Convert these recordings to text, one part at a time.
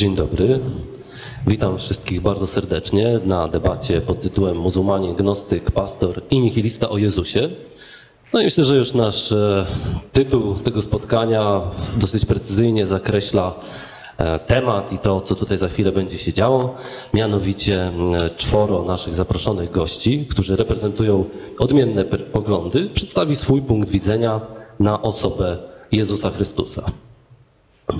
Dzień dobry. Witam wszystkich bardzo serdecznie na debacie pod tytułem Muzułmanie, gnostyk, pastor i nihilista o Jezusie. No i myślę, że już nasz e, tytuł tego spotkania dosyć precyzyjnie zakreśla e, temat i to, co tutaj za chwilę będzie się działo. Mianowicie czworo naszych zaproszonych gości, którzy reprezentują odmienne poglądy, przedstawi swój punkt widzenia na osobę Jezusa Chrystusa.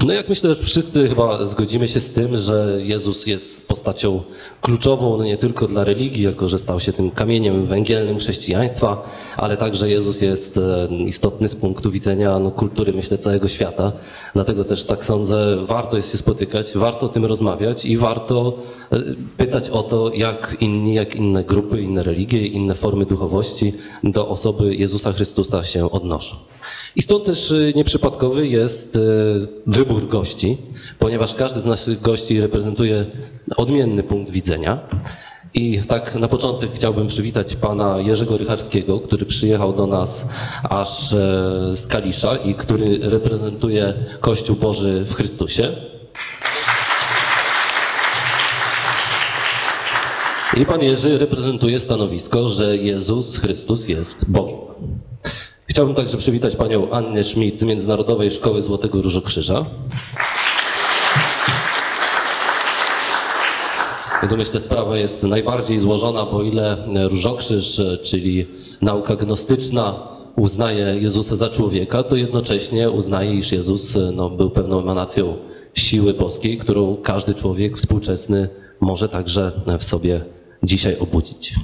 No jak myślę, wszyscy chyba zgodzimy się z tym, że Jezus jest postacią kluczową no nie tylko dla religii, jako że stał się tym kamieniem węgielnym chrześcijaństwa, ale także Jezus jest e, istotny z punktu widzenia no, kultury, myślę, całego świata. Dlatego też tak sądzę, warto jest się spotykać, warto o tym rozmawiać i warto e, pytać o to, jak inni, jak inne grupy, inne religie, inne formy duchowości do osoby Jezusa Chrystusa się odnoszą. I stąd też y, nieprzypadkowy jest y, wybór gości, ponieważ każdy z naszych gości reprezentuje odmienny punkt widzenia. I tak na początek chciałbym przywitać pana Jerzego Rycharskiego, który przyjechał do nas aż e, z Kalisza i który reprezentuje Kościół Boży w Chrystusie. I pan Jerzy reprezentuje stanowisko, że Jezus Chrystus jest Bogiem. Chciałbym także przywitać panią Annę Schmidt z Międzynarodowej Szkoły Złotego Różokrzyża. Ja myślę, sprawa jest najbardziej złożona, bo ile Różokrzyż, czyli nauka gnostyczna, uznaje Jezusa za człowieka, to jednocześnie uznaje, iż Jezus no, był pewną emanacją siły boskiej, którą każdy człowiek współczesny może także w sobie dzisiaj obudzić.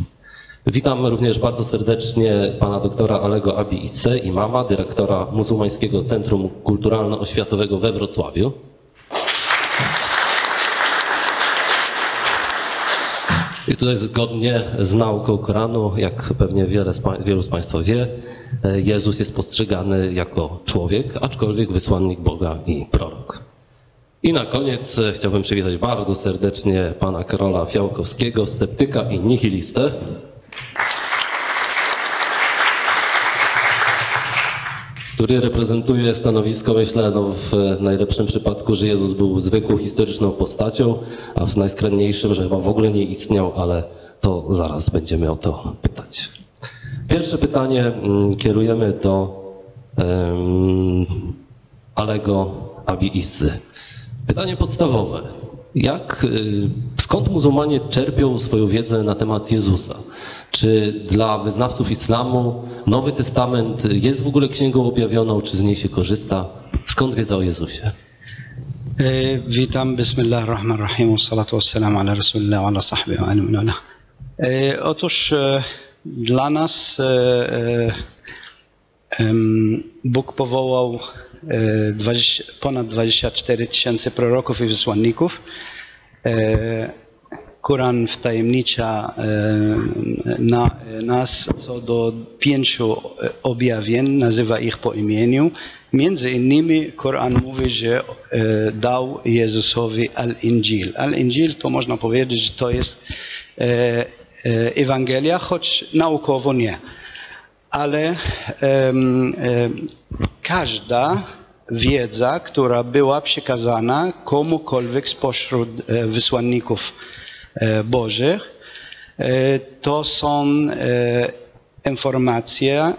Witam również bardzo serdecznie pana doktora Alego Abi Isse, imama, dyrektora Muzułmańskiego Centrum Kulturalno-Oświatowego we Wrocławiu. I tutaj zgodnie z nauką Koranu, jak pewnie wiele z wielu z Państwa wie, Jezus jest postrzegany jako człowiek, aczkolwiek wysłannik Boga i prorok. I na koniec chciałbym przywitać bardzo serdecznie pana Karola Fiałkowskiego, sceptyka i nihilistę. Który reprezentuje stanowisko, myślę, no w najlepszym przypadku, że Jezus był zwykłą historyczną postacią, a w najskrajniejszym, że chyba w ogóle nie istniał, ale to zaraz będziemy o to pytać. Pierwsze pytanie mm, kierujemy do um, Alego Abi Issy. Pytanie podstawowe. Jak, y, skąd muzułmanie czerpią swoją wiedzę na temat Jezusa? Czy dla wyznawców islamu Nowy Testament jest w ogóle księgą objawioną, czy z niej się korzysta? Skąd wiedza o Jezusie? E, witam, bismillahirrahmanirrahim, salatu wassalam ala rasulillah ala sahbihi alim e, Otóż e, dla nas Bóg powołał 20, ponad 24 tysięcy proroków i wysłanników. Koran wtajemnicza e, na nas co do pięciu objawień, nazywa ich po imieniu. Między innymi Koran mówi, że e, dał Jezusowi Al-Injil. Al-Injil to można powiedzieć, że to jest e, Ewangelia, choć naukowo nie. Ale każda wiedza, która była przekazana komukolwiek spośród wysłanników Bożych, e, to są e, informacje,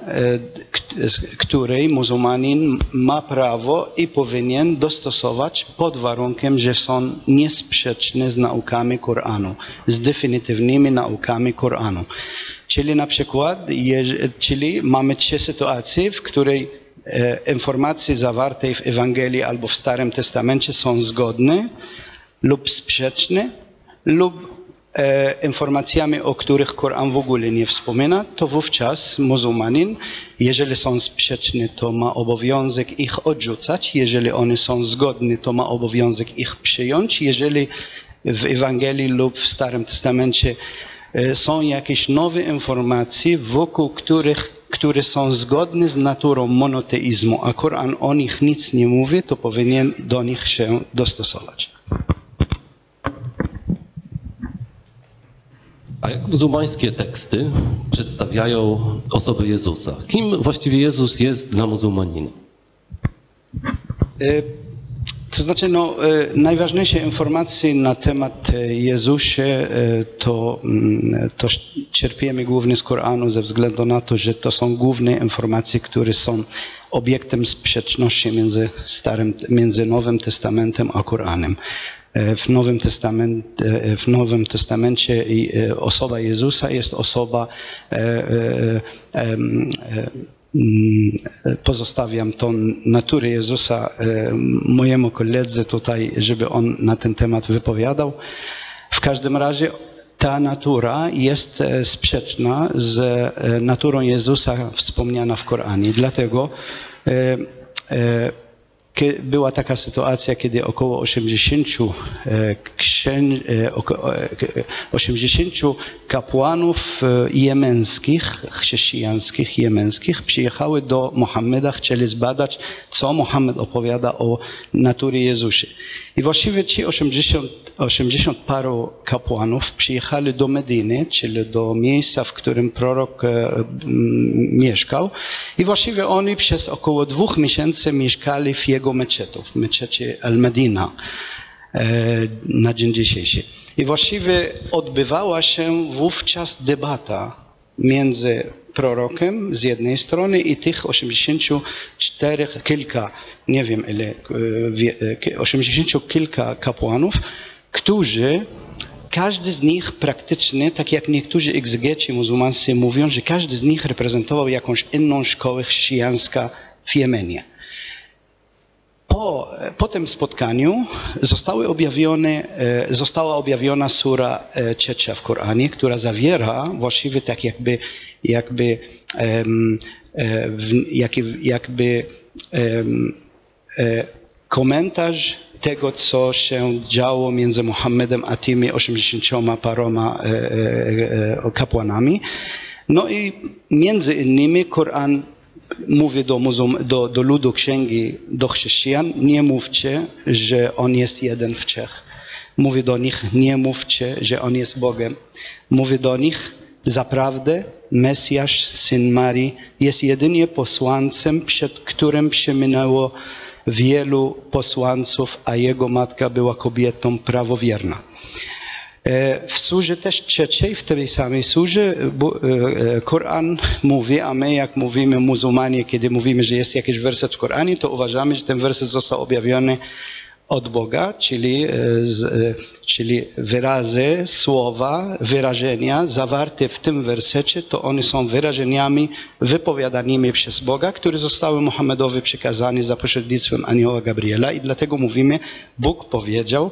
której muzułmanin ma prawo i powinien dostosować pod warunkiem, że są niesprzeczne z naukami Koranu, z definitywnymi naukami Koranu. Czyli na przykład, czyli mamy trzy sytuacje, w której informacje zawarte w Ewangelii albo w Starym Testamencie są zgodne lub sprzeczne, lub e, informacjami, o których Koran w ogóle nie wspomina, to wówczas muzułmanin, jeżeli są sprzeczne, to ma obowiązek ich odrzucać, jeżeli one są zgodne, to ma obowiązek ich przyjąć, jeżeli w Ewangelii lub w Starym Testamencie e, są jakieś nowe informacje, wokół których które są zgodne z naturą monoteizmu, a Koran o nich nic nie mówi, to powinien do nich się dostosować. A jak muzułmańskie teksty przedstawiają osobę Jezusa? Kim właściwie Jezus jest dla muzułmanina? E, To znaczy, no, e, najważniejsze informacje na temat e, Jezusie e, to, mm, to czerpiemy głównie z Koranu ze względu na to, że to są główne informacje, które są obiektem sprzeczności między, Starym, między Nowym Testamentem a Koranem. E, W Nowym, Testament, e, w Nowym Testamencie e, osoba Jezusa jest osoba e, e, e, Pozostawiam tą naturę Jezusa e, mojemu koledze tutaj, żeby on na ten temat wypowiadał. W każdym razie ta natura jest e, sprzeczna z e, naturą Jezusa wspomniana w Koranie. Dlatego e, e, była taka sytuacja, kiedy około 80, e, księ, e, oko- e, 80 kapłanów e, jemenskich, chrześcijańskich jemenskich przyjechały do Mohameda, chcieli zbadać, co Mohamed opowiada o natury Jezusie. I właściwie ci 80, 80 paru kapłanów przyjechali do Medyny, czyli do miejsca, w którym prorok e, mieszkał. I właściwie oni przez około dwóch miesięcy mieszkali w jego meczetu, w meczecie Al-Medina e, na dzień dzisiejszy. I właściwie odbywała się wówczas debata między prorokiem z jednej strony i tych 84 kilka, nie wiem ile, e, wie- e, 80 kilka kapłanów, którzy każdy z nich praktycznie, tak jak niektórzy egzegeci muzułmańscy mówią, że każdy z nich reprezentował jakąś inną szkołę chrześcijańską w Jemenie. Po, po tym spotkaniu zostały objawione, e, została objawiona sura e, trzecia w Koranie, która zawiera właściwie tak jakby, jakby, e, jakby, jakby komentarz tego, co się działo między Mohammedem a tymi 80 paroma kapłanami. No i między innymi Koran mówi do, do, do ludu księgi, do chrześcijan, nie mówcie, że On jest jeden w Czech. Mówi do nich, nie mówcie, że On jest Bogiem. Mówi do nich, zaprawdę Mesjasz, Syn Marii, jest jedynie posłancem, przed którym przeminęło wielu posłanców, a jego matka była kobietą prawowierna. E, W surze też trzeciej, w tej samej surze, e, e, Koran mówi, a my jak mówimy muzułmanie, kiedy mówimy, że jest jakiś werset w Koranie, to uważamy, że ten werset został objawiony od Boga, czyli, czyli wyrazy, słowa, wyrażenia zawarte w tym wersecie, to one są wyrażeniami wypowiadanymi przez Boga, które zostały Muhammedowi przekazane za pośrednictwem anioła Gabriela i dlatego mówimy, Bóg powiedział,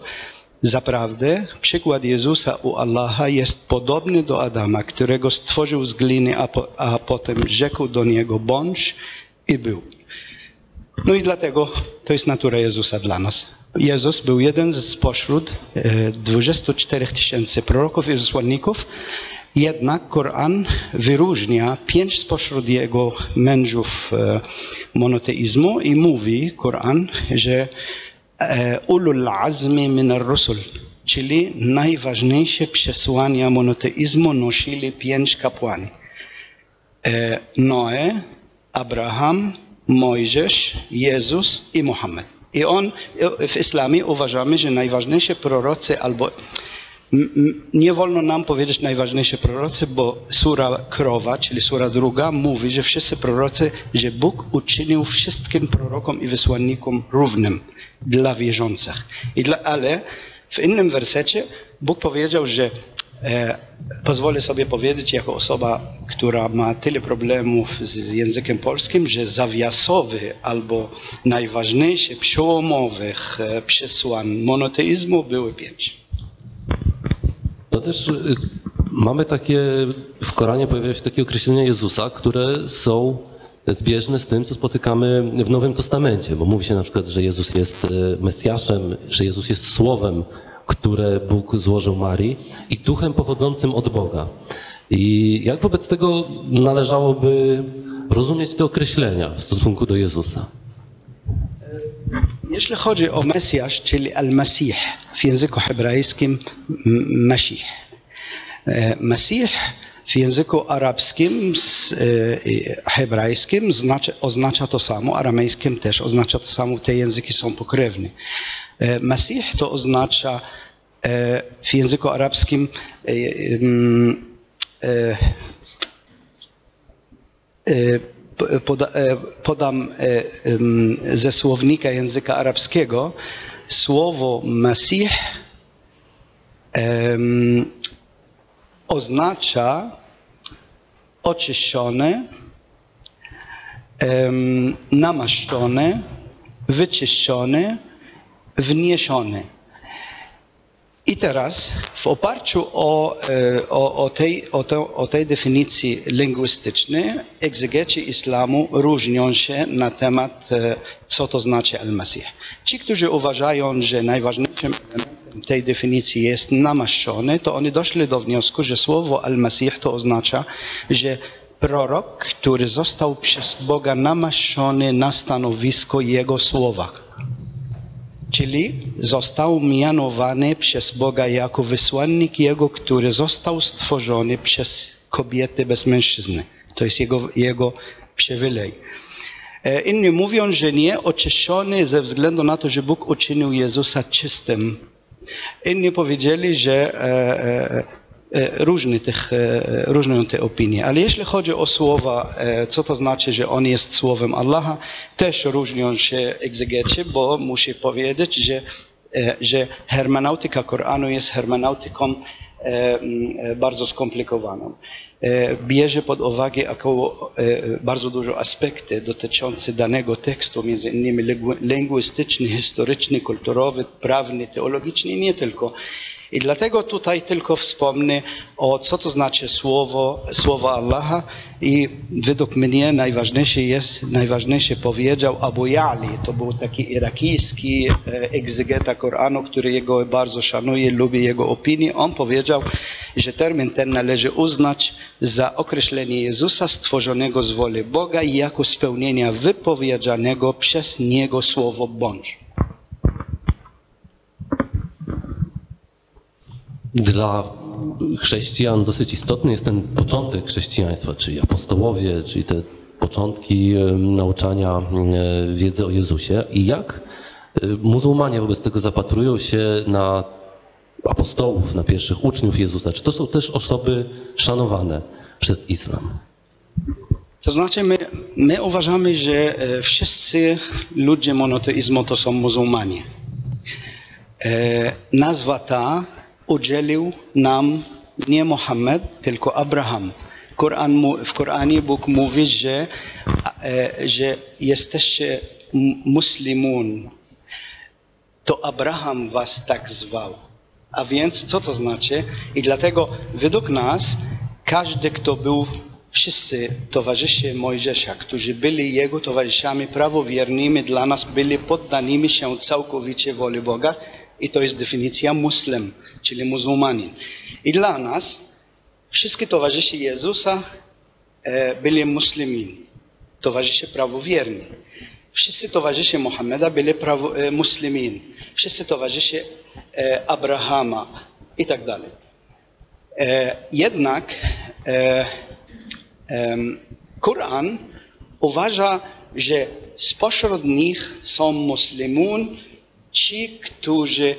Zaprawdę przykład Jezusa u Allaha jest podobny do Adama, którego stworzył z gliny, a, po, a potem rzekł do niego bądź i był. No i dlatego to jest natura Jezusa dla nas. Jezus był jeden spośród e, 24 tysięcy proroków i wysłanników, jednak Koran wyróżnia pięć spośród jego mężów e, monoteizmu i mówi Koran, że e, ulul azmi min czyli najważniejsze przesłania monoteizmu nosili pięć kapłani. E, Noe, Abraham, Mojżesz, Jezus i Mohammed. I on w islamie uważamy, że najważniejsze prorocy albo nie wolno nam powiedzieć najważniejsze prorocy, bo sura krowa, czyli sura druga, mówi, że wszyscy prorocy, że Bóg uczynił wszystkim prorokom i wysłannikom równym dla wierzących. I dla, ale w innym wersecie Bóg powiedział, że e, pozwolę sobie powiedzieć jako osoba, która ma tyle problemów z językiem polskim, że zawiasowy albo najważniejsze przełomowych e, przesłań monoteizmu były pięć. To też y, mamy takie, w Koranie pojawia się takie określenia Jezusa, które są zbieżne z tym, co spotykamy w Nowym Testamencie, bo mówi się na przykład, że Jezus jest y, Mesjaszem, że Jezus jest Słowem, które Bóg złożył Marii i duchem pochodzącym od Boga. I jak wobec tego należałoby rozumieć te określenia w stosunku do Jezusa? Jeśli chodzi o Mesjasz, czyli Al-Masih, w języku hebrajskim Masih. E, Masih W języku arabskim, e, hebrajskim znaczy, oznacza to samo, aramejskim też oznacza to samo, te języki są pokrewne. E, Masih to oznacza w języku arabskim poda, e, podam e, ze słownika języka arabskiego słowo Masih em, oznacza oczyszczony, em, namaszczony, wyczyszczony, wniesiony. I teraz w oparciu o, e, o, o, tej, o, to, o tej definicji lingwistycznej egzegeci islamu różnią się na temat, e, co to znaczy al-Masih. Ci, którzy uważają, że najważniejszym elementem tej definicji jest namaszczony, to oni doszli do wniosku, że słowo al-Masih to oznacza, że prorok, który został przez Boga namaszczony na stanowisko Jego słowa. Czyli został mianowany przez Boga jako wysłannik Jego, który został stworzony przez kobiety bez mężczyzny. To jest Jego, jego przywilej. E, Inni mówią, że nie oczyszczony ze względu na to, że Bóg uczynił Jezusa czystym. Inni powiedzieli, że e, e, różne, tych, e, różne te opinie. Ale jeśli chodzi o słowa, e, co to znaczy, że On jest słowem Allaha, też różnią się egzegeci, bo muszę powiedzieć, że, e, że hermeneutyka Koranu jest hermeneutyką e, e, bardzo skomplikowaną. E, Bierze pod uwagę około, e, bardzo dużo aspekty dotyczące danego tekstu, między innymi lingwistyczny, historyczny, kulturowy, prawny, teologiczny i nie tylko. I dlatego tutaj tylko wspomnę o co to znaczy słowo, słowo Allaha i według mnie najważniejsze jest, najważniejsze powiedział Abu Ya'li, to był taki irakijski e, egzegeta Koranu, który jego bardzo szanuje, lubi jego opinię. On powiedział, że termin ten należy uznać za określenie Jezusa stworzonego z woli Boga i jako spełnienia wypowiedzianego przez Niego słowo bądź. Dla chrześcijan dosyć istotny jest ten początek chrześcijaństwa, czyli apostołowie, czyli te początki nauczania wiedzy o Jezusie. I jak muzułmanie wobec tego zapatrują się na apostołów, na pierwszych uczniów Jezusa? Czy to są też osoby szanowane przez islam? To znaczy, my, my uważamy, że e, wszyscy ludzie monoteizmu to są muzułmanie. E, nazwa ta udzielił nam nie Mohammed, tylko Abraham. Koran, w Koranie Bóg mówi, że, e, że jesteście muslimun. To Abraham was tak zwał. A więc co to znaczy? I dlatego według nas każdy, kto był, wszyscy towarzysze Mojżesza, którzy byli jego towarzyszami prawowiernymi, dla nas byli poddanymi się całkowicie woli Boga. I to jest definicja muslim, czyli muzułmanin. I dla nas wszystkie towarzysze Jezusa e, byli muslimin, towarzysze prawowierni. Wszyscy towarzysze Mohameda byli prawo, e, muslimin. Wszyscy towarzysze e, Abrahama i tak dalej. Jednak Koran uważa, że spośród nich są muslimun ci, którzy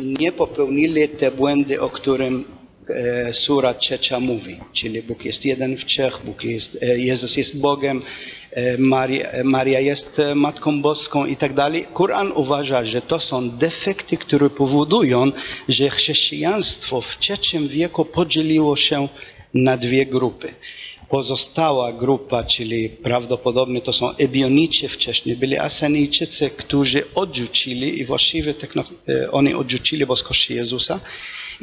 nie popełnili te błędy, o którym e, sura trzecia mówi. Czyli Bóg jest jeden w trzech, Bóg jest, e, Jezus jest Bogiem, e, Maria, Maria jest Matką Boską i tak dalej. Koran uważa, że to są defekty, które powodują, że chrześcijaństwo w trzecim wieku podzieliło się na dwie grupy. Pozostała grupa, czyli prawdopodobnie to są Ebionici wcześniej, byli Asenijczycy, którzy odrzucili i właściwie tak oni odrzucili boskość Jezusa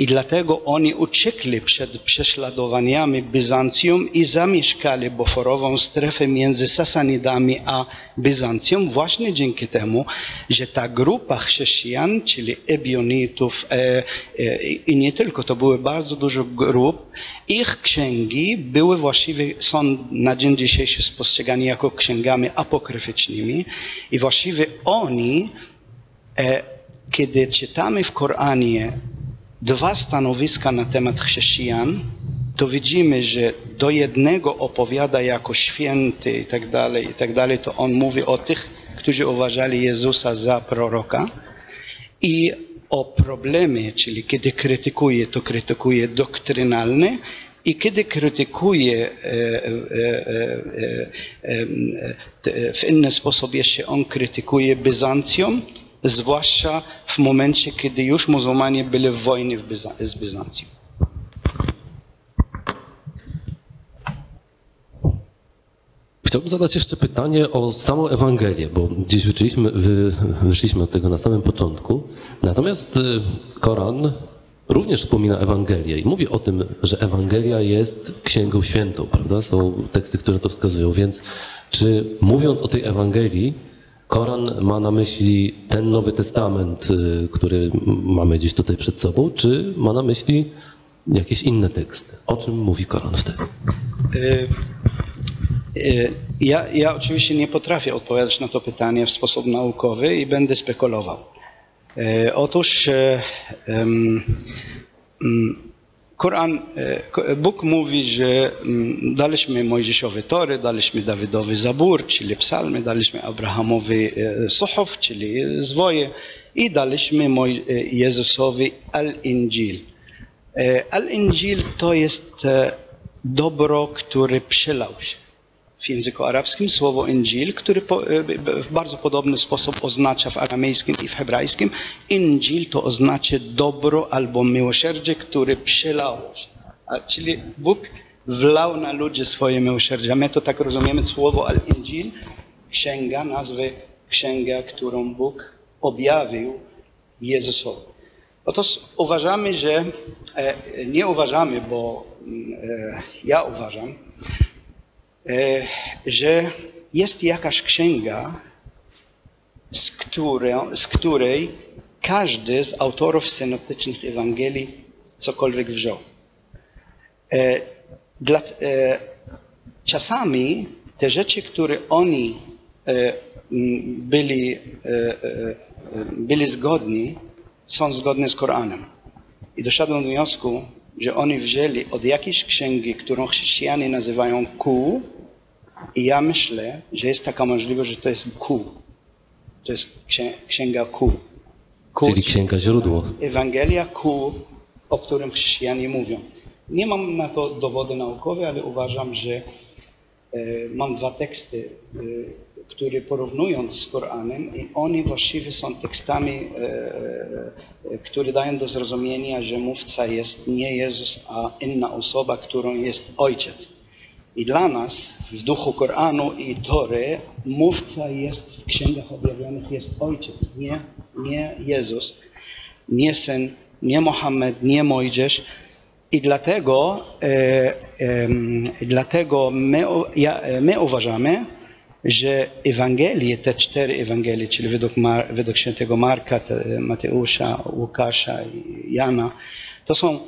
i dlatego oni uciekli przed prześladowaniami Bizancjum i zamieszkali buforową strefę między Sasanidami a Bizancjum właśnie dzięki temu, że ta grupa chrześcijan, czyli Ebionitów e, e, i nie tylko, to były bardzo dużo grup, ich księgi były właściwie, są na dzień dzisiejszy spostrzegane jako księgami apokryficznymi i właściwie oni, e, kiedy czytamy w Koranie dwa stanowiska na temat chrześcijan, to widzimy, że do jednego opowiada jako święty i tak dalej, i tak dalej, to on mówi o tych, którzy uważali Jezusa za proroka. I o problemie, czyli kiedy krytykuje, to krytykuje doktrynalny. I kiedy krytykuje e, e, e, w inny sposób jeszcze on krytykuje Bizancjum, zwłaszcza w momencie, kiedy już muzułmanie byli w wojnie z Bizancjum. Chciałbym zadać jeszcze pytanie o samą Ewangelię, bo gdzieś wyczyliśmy, wy, wyszliśmy od tego na samym początku. Natomiast y, Koran również wspomina Ewangelię i mówi o tym, że Ewangelia jest księgą świętą, prawda? Są teksty, które to wskazują. Więc czy mówiąc o tej Ewangelii, Koran ma na myśli ten Nowy Testament, y, który mamy gdzieś tutaj przed sobą, czy ma na myśli jakieś inne teksty? O czym mówi Koran wtedy? Y, y, Ja, ja oczywiście nie potrafię odpowiadać na to pytanie w sposób naukowy i będę spekulował. Otóż mm, Koran, e, Bóg mówi, że mm, daliśmy Mojżeszowi Tory, daliśmy Dawidowi Zabór, czyli psalmy, daliśmy Abrahamowi e, Suhuf, czyli zwoje i daliśmy e, Jezusowi Al-Injil. Al-Injil to jest dobro, które przelał się. W języku arabskim słowo Injil, który po, e, w bardzo podobny sposób oznacza w aramejskim i w hebrajskim. Injil to oznacza dobro albo miłosierdzie, które przelało się. Czyli Bóg wlał na ludzi swoje miłosierdzie. My to tak rozumiemy słowo Al-Injil, księga, nazwy księga, którą Bóg objawił Jezusowi. Otóż uważamy, że e, nie uważamy, bo mm, e, ja uważam, że jest jakaś księga, z, z której każdy z autorów synoptycznych Ewangelii cokolwiek wziął. E, dla, e, czasami te rzeczy, które oni e, byli, e, e, e, byli zgodni, są zgodne z Koranem. I doszedłem do wniosku, że oni wzięli od jakiejś księgi, którą chrześcijanie nazywają Ku, i ja myślę, że jest taka możliwość, że to jest Ku. To jest księ- księga Ku. Czyli księga źródło. Ewangelia Ku, o którym chrześcijanie mówią. Nie mam na to dowody naukowe, ale uważam, że e, mam dwa teksty, e, które porównując z Koranem i oni właściwie są tekstami, e, które dają do zrozumienia, że mówca jest nie Jezus, a inna osoba, którą jest Ojciec. I dla nas w duchu Koranu i Tory mówca jest w księgach objawionych jest Ojciec, nie, nie Jezus, nie Syn, nie Mohamed, nie Mojżesz. I dlatego, e, em, dlatego my, ja, e, my uważamy, że Ewangelie, te cztery Ewangelie, czyli według, Mar, według świętego Marka, te, Mateusza, Łukasza i Jana, to są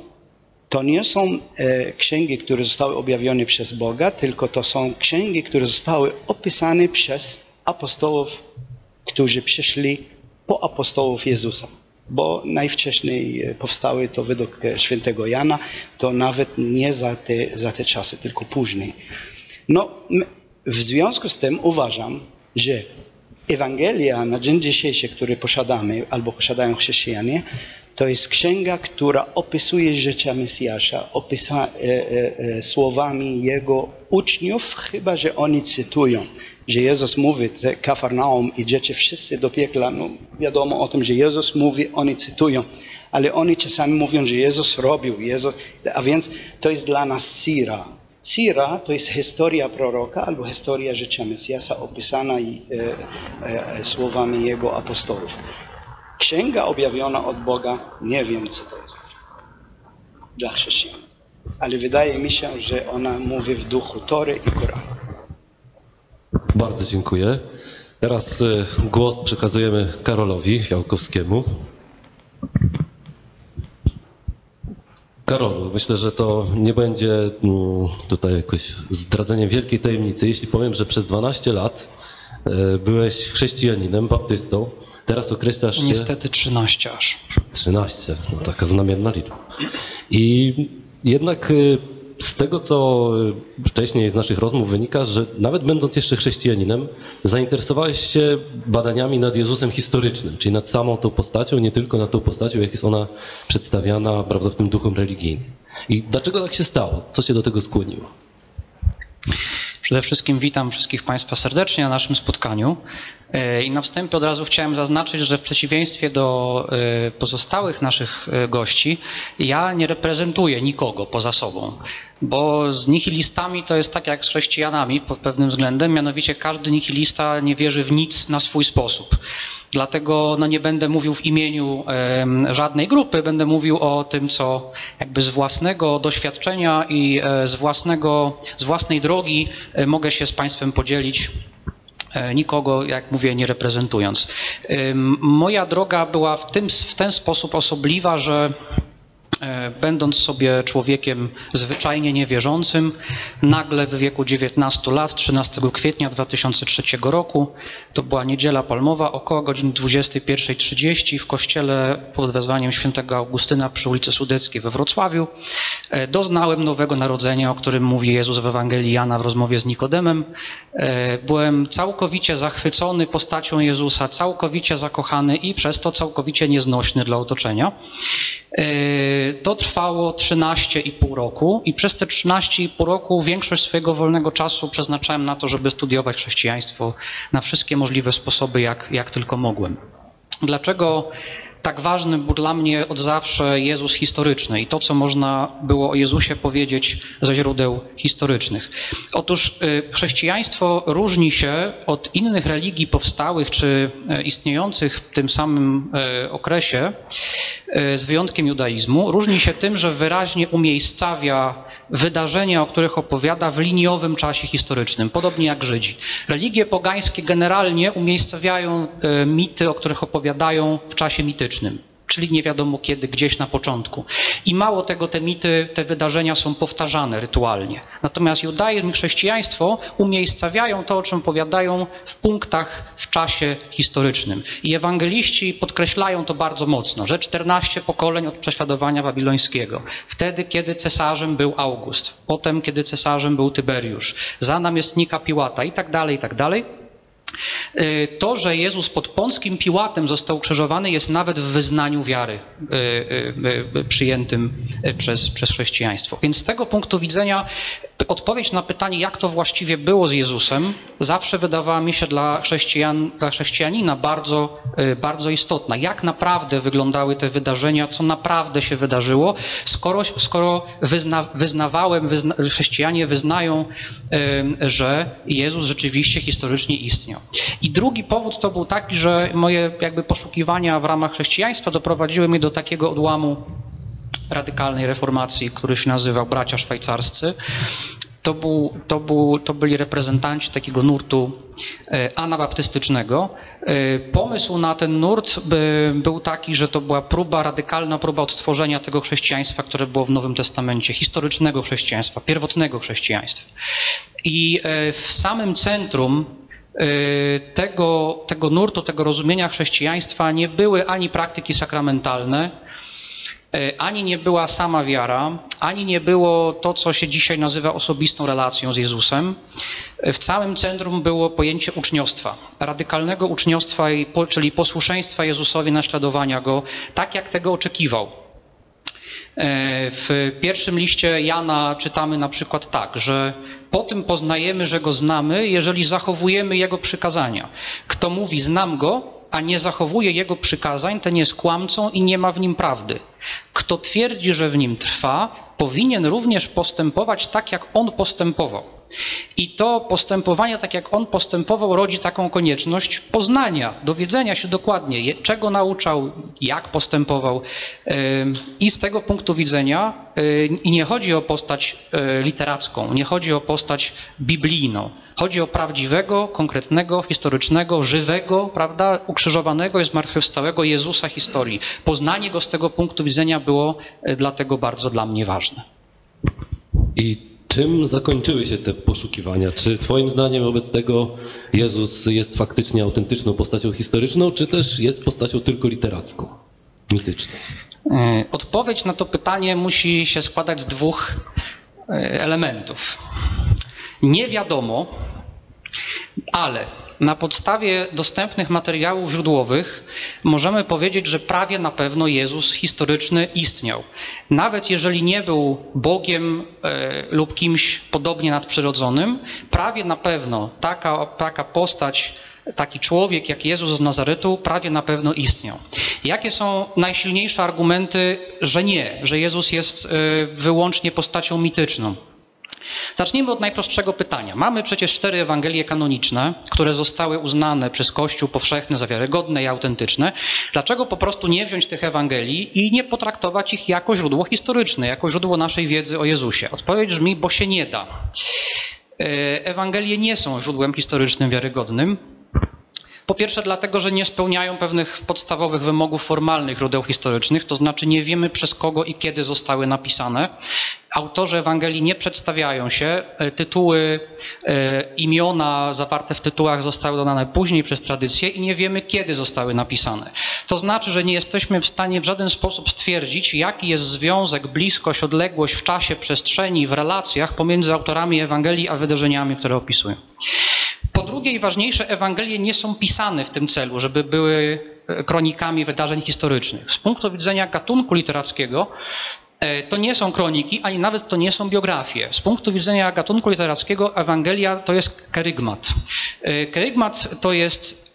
to nie są e, księgi, które zostały objawione przez Boga, tylko to są księgi, które zostały opisane przez apostołów, którzy przyszli po apostołów Jezusa. Bo najwcześniej e, powstały to według e, świętego Jana, to nawet nie za te, za te czasy, tylko później. No, w związku z tym uważam, że Ewangelia na dzień dzisiejszy, który posiadamy albo posiadają chrześcijanie, to jest księga, która opisuje życie Mesjasza, opisa e, e, e, słowami jego uczniów, chyba że oni cytują, że Jezus mówi, Kafarnaum, idziecie wszyscy do piekla. No, wiadomo o tym, że Jezus mówi, oni cytują, ale oni czasami mówią, że Jezus robił, Jezus, a więc to jest dla nas sira. Sira to jest historia proroka albo historia życia Mesjasa opisana i, e, e, słowami jego apostołów. Księga objawiona od Boga, nie wiem co to jest dla chrześcijan, ale wydaje mi się, że ona mówi w duchu Tory i Koranu. Bardzo dziękuję. Teraz y, głos przekazujemy Karolowi Fiałkowskiemu. Karolu, myślę, że to nie będzie mm, tutaj jakoś zdradzeniem wielkiej tajemnicy, jeśli powiem, że przez 12 lat y, byłeś chrześcijaninem, baptystą. Teraz określasz się... Niestety 13 aż. 13, no taka znamienna liczba. I jednak y, z tego, co wcześniej z naszych rozmów wynika, że nawet będąc jeszcze chrześcijaninem, zainteresowałeś się badaniami nad Jezusem historycznym, czyli nad samą tą postacią, nie tylko nad tą postacią, jak jest ona przedstawiana prawda, w tym duchu religijnym. I dlaczego tak się stało? Co cię do tego skłoniło? Przede wszystkim witam wszystkich Państwa serdecznie na naszym spotkaniu. E, I na wstępie od razu chciałem zaznaczyć, że w przeciwieństwie do e, pozostałych naszych e, gości, ja nie reprezentuję nikogo poza sobą, bo z nihilistami to jest tak jak z chrześcijanami pod pewnym względem, mianowicie każdy nihilista nie wierzy w nic na swój sposób. Dlatego no, nie będę mówił w imieniu e, żadnej grupy, będę mówił o tym, co jakby z własnego doświadczenia i e, z, własnego, z własnej drogi e, mogę się z Państwem podzielić nikogo, jak mówię, nie reprezentując. Moja droga była w, tym, w ten sposób osobliwa, że E, będąc sobie człowiekiem zwyczajnie niewierzącym, nagle w wieku 19 lat, 13 kwietnia 2003 roku, to była niedziela palmowa, około godziny 21.30 w kościele pod wezwaniem świętego Augustyna przy ulicy Sudeckiej we Wrocławiu, e, doznałem nowego narodzenia, o którym mówi Jezus w Ewangelii Jana w rozmowie z Nikodemem. E, byłem całkowicie zachwycony postacią Jezusa, całkowicie zakochany i przez to całkowicie nieznośny dla otoczenia. To trwało 13,5 roku i przez te 13,5 roku większość swojego wolnego czasu przeznaczałem na to, żeby studiować chrześcijaństwo na wszystkie możliwe sposoby, jak, jak tylko mogłem. Dlaczego tak ważny był dla mnie od zawsze Jezus historyczny i to, co można było o Jezusie powiedzieć ze źródeł historycznych. Otóż y, chrześcijaństwo różni się od innych religii powstałych czy y, istniejących w tym samym y, okresie, z wyjątkiem judaizmu. Różni się tym, że wyraźnie umiejscawia wydarzenia, o których opowiada w liniowym czasie historycznym, podobnie jak Żydzi. Religie pogańskie generalnie umiejscawiają mity, o których opowiadają w czasie mitycznym czyli nie wiadomo kiedy, gdzieś na początku. I mało tego, te mity, te wydarzenia są powtarzane rytualnie. Natomiast judaizm i chrześcijaństwo umiejscawiają to, o czym powiadają w punktach w czasie historycznym. I ewangeliści podkreślają to bardzo mocno, że 14 pokoleń od prześladowania babilońskiego. Wtedy, kiedy cesarzem był August, potem, kiedy cesarzem był Tyberiusz, za namiestnika Piłata i tak dalej, i tak dalej. Y, to, że Jezus pod Pąckim Piłatem został ukrzyżowany jest nawet w wyznaniu wiary y, y, przyjętym przez, przez chrześcijaństwo. Więc z tego punktu widzenia odpowiedź na pytanie, jak to właściwie było z Jezusem, zawsze wydawała mi się dla, chrześcijan, dla chrześcijanina bardzo, bardzo istotna. Jak naprawdę wyglądały te wydarzenia, co naprawdę się wydarzyło, skoro, skoro wyzna, wyznawałem, wyzna, chrześcijanie wyznają, że Jezus rzeczywiście historycznie istniał. I drugi powód to był taki, że moje jakby poszukiwania w ramach chrześcijaństwa doprowadziły mnie do takiego odłamu radykalnej reformacji, który się nazywał Bracia Szwajcarscy. To, był, to, był, to byli reprezentanci takiego nurtu e, anabaptystycznego. E, pomysł na ten nurt był taki, że to była próba, radykalna próba odtworzenia tego chrześcijaństwa, które było w Nowym Testamencie, historycznego chrześcijaństwa, pierwotnego chrześcijaństwa. I e, w samym centrum tego, tego nurtu, tego rozumienia chrześcijaństwa nie były ani praktyki sakramentalne, y, ani nie była sama wiara, ani nie było to, co się dzisiaj nazywa osobistą relacją z Jezusem. Y, w całym centrum było pojęcie uczniostwa, radykalnego uczniostwa, czyli posłuszeństwa Jezusowi, naśladowania Go, tak jak tego oczekiwał. W pierwszym liście Jana czytamy na przykład tak, że po tym poznajemy, że go znamy, jeżeli zachowujemy jego przykazania. Kto mówi znam go, a nie zachowuje jego przykazań, ten jest kłamcą i nie ma w nim prawdy. Kto twierdzi, że w nim trwa, powinien również postępować tak, jak on postępował. I to postępowanie, tak jak on postępował, rodzi taką konieczność poznania, dowiedzenia się dokładnie, czego nauczał, jak postępował. I z tego punktu widzenia, i nie chodzi o postać e, literacką, nie chodzi o postać biblijną, chodzi o prawdziwego, konkretnego, historycznego, żywego, prawda, ukrzyżowanego i zmartwychwstałego Jezusa historii. Poznanie go z tego punktu widzenia było e, dlatego bardzo dla mnie ważne. I Czym zakończyły się te poszukiwania? Czy Twoim zdaniem wobec tego Jezus jest faktycznie autentyczną postacią historyczną, czy też jest postacią tylko literacką, mityczną? E, odpowiedź na to pytanie musi się składać z dwóch e, elementów. Nie wiadomo, ale na podstawie dostępnych materiałów źródłowych możemy powiedzieć, że prawie na pewno Jezus historyczny istniał. Nawet jeżeli nie był Bogiem e, lub kimś podobnie nadprzyrodzonym, prawie na pewno taka, taka postać taki człowiek jak Jezus z Nazaretu prawie na pewno istniał. Jakie są najsilniejsze argumenty, że nie, że Jezus jest y, wyłącznie postacią mityczną? Zacznijmy od najprostszego pytania. Mamy przecież cztery Ewangelie kanoniczne, które zostały uznane przez Kościół powszechny za wiarygodne i autentyczne. Dlaczego po prostu nie wziąć tych Ewangelii i nie potraktować ich jako źródło historyczne, jako źródło naszej wiedzy o Jezusie? Odpowiedź brzmi, bo się nie da. Y, Ewangelie nie są źródłem historycznym wiarygodnym. Po pierwsze, dlatego, że nie spełniają pewnych podstawowych wymogów formalnych źródeł historycznych, to znaczy nie wiemy przez kogo i kiedy zostały napisane. Autorzy Ewangelii nie przedstawiają się, e, tytuły, e, imiona zawarte w tytułach zostały dodane później przez tradycję i nie wiemy kiedy zostały napisane. To znaczy, że nie jesteśmy w stanie w żaden sposób stwierdzić, jaki jest związek, bliskość, odległość w czasie, przestrzeni, w relacjach pomiędzy autorami Ewangelii a wydarzeniami, które opisują. Po drugie i ważniejsze, Ewangelie nie są pisane w tym celu, żeby były e, kronikami wydarzeń historycznych. Z punktu widzenia gatunku literackiego e, to nie są kroniki, ani nawet to nie są biografie. Z punktu widzenia gatunku literackiego Ewangelia to jest kerygmat. E, kerygmat to jest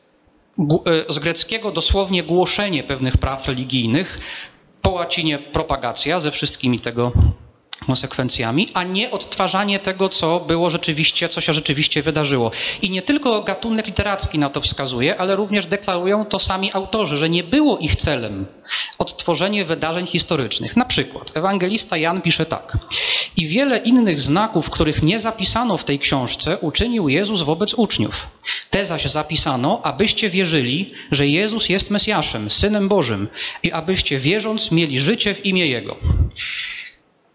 z greckiego dosłownie głoszenie pewnych praw religijnych, po łacinie propagacja ze wszystkimi tego konsekwencjami, a nie odtwarzanie tego, co było rzeczywiście, co się rzeczywiście wydarzyło. I nie tylko gatunek literacki na to wskazuje, ale również deklarują to sami autorzy, że nie było ich celem odtworzenie wydarzeń historycznych. Na przykład ewangelista Jan pisze tak. I wiele innych znaków, których nie zapisano w tej książce, uczynił Jezus wobec uczniów. Te zaś zapisano, abyście wierzyli, że Jezus jest Mesjaszem, Synem Bożym i abyście wierząc mieli życie w imię Jego.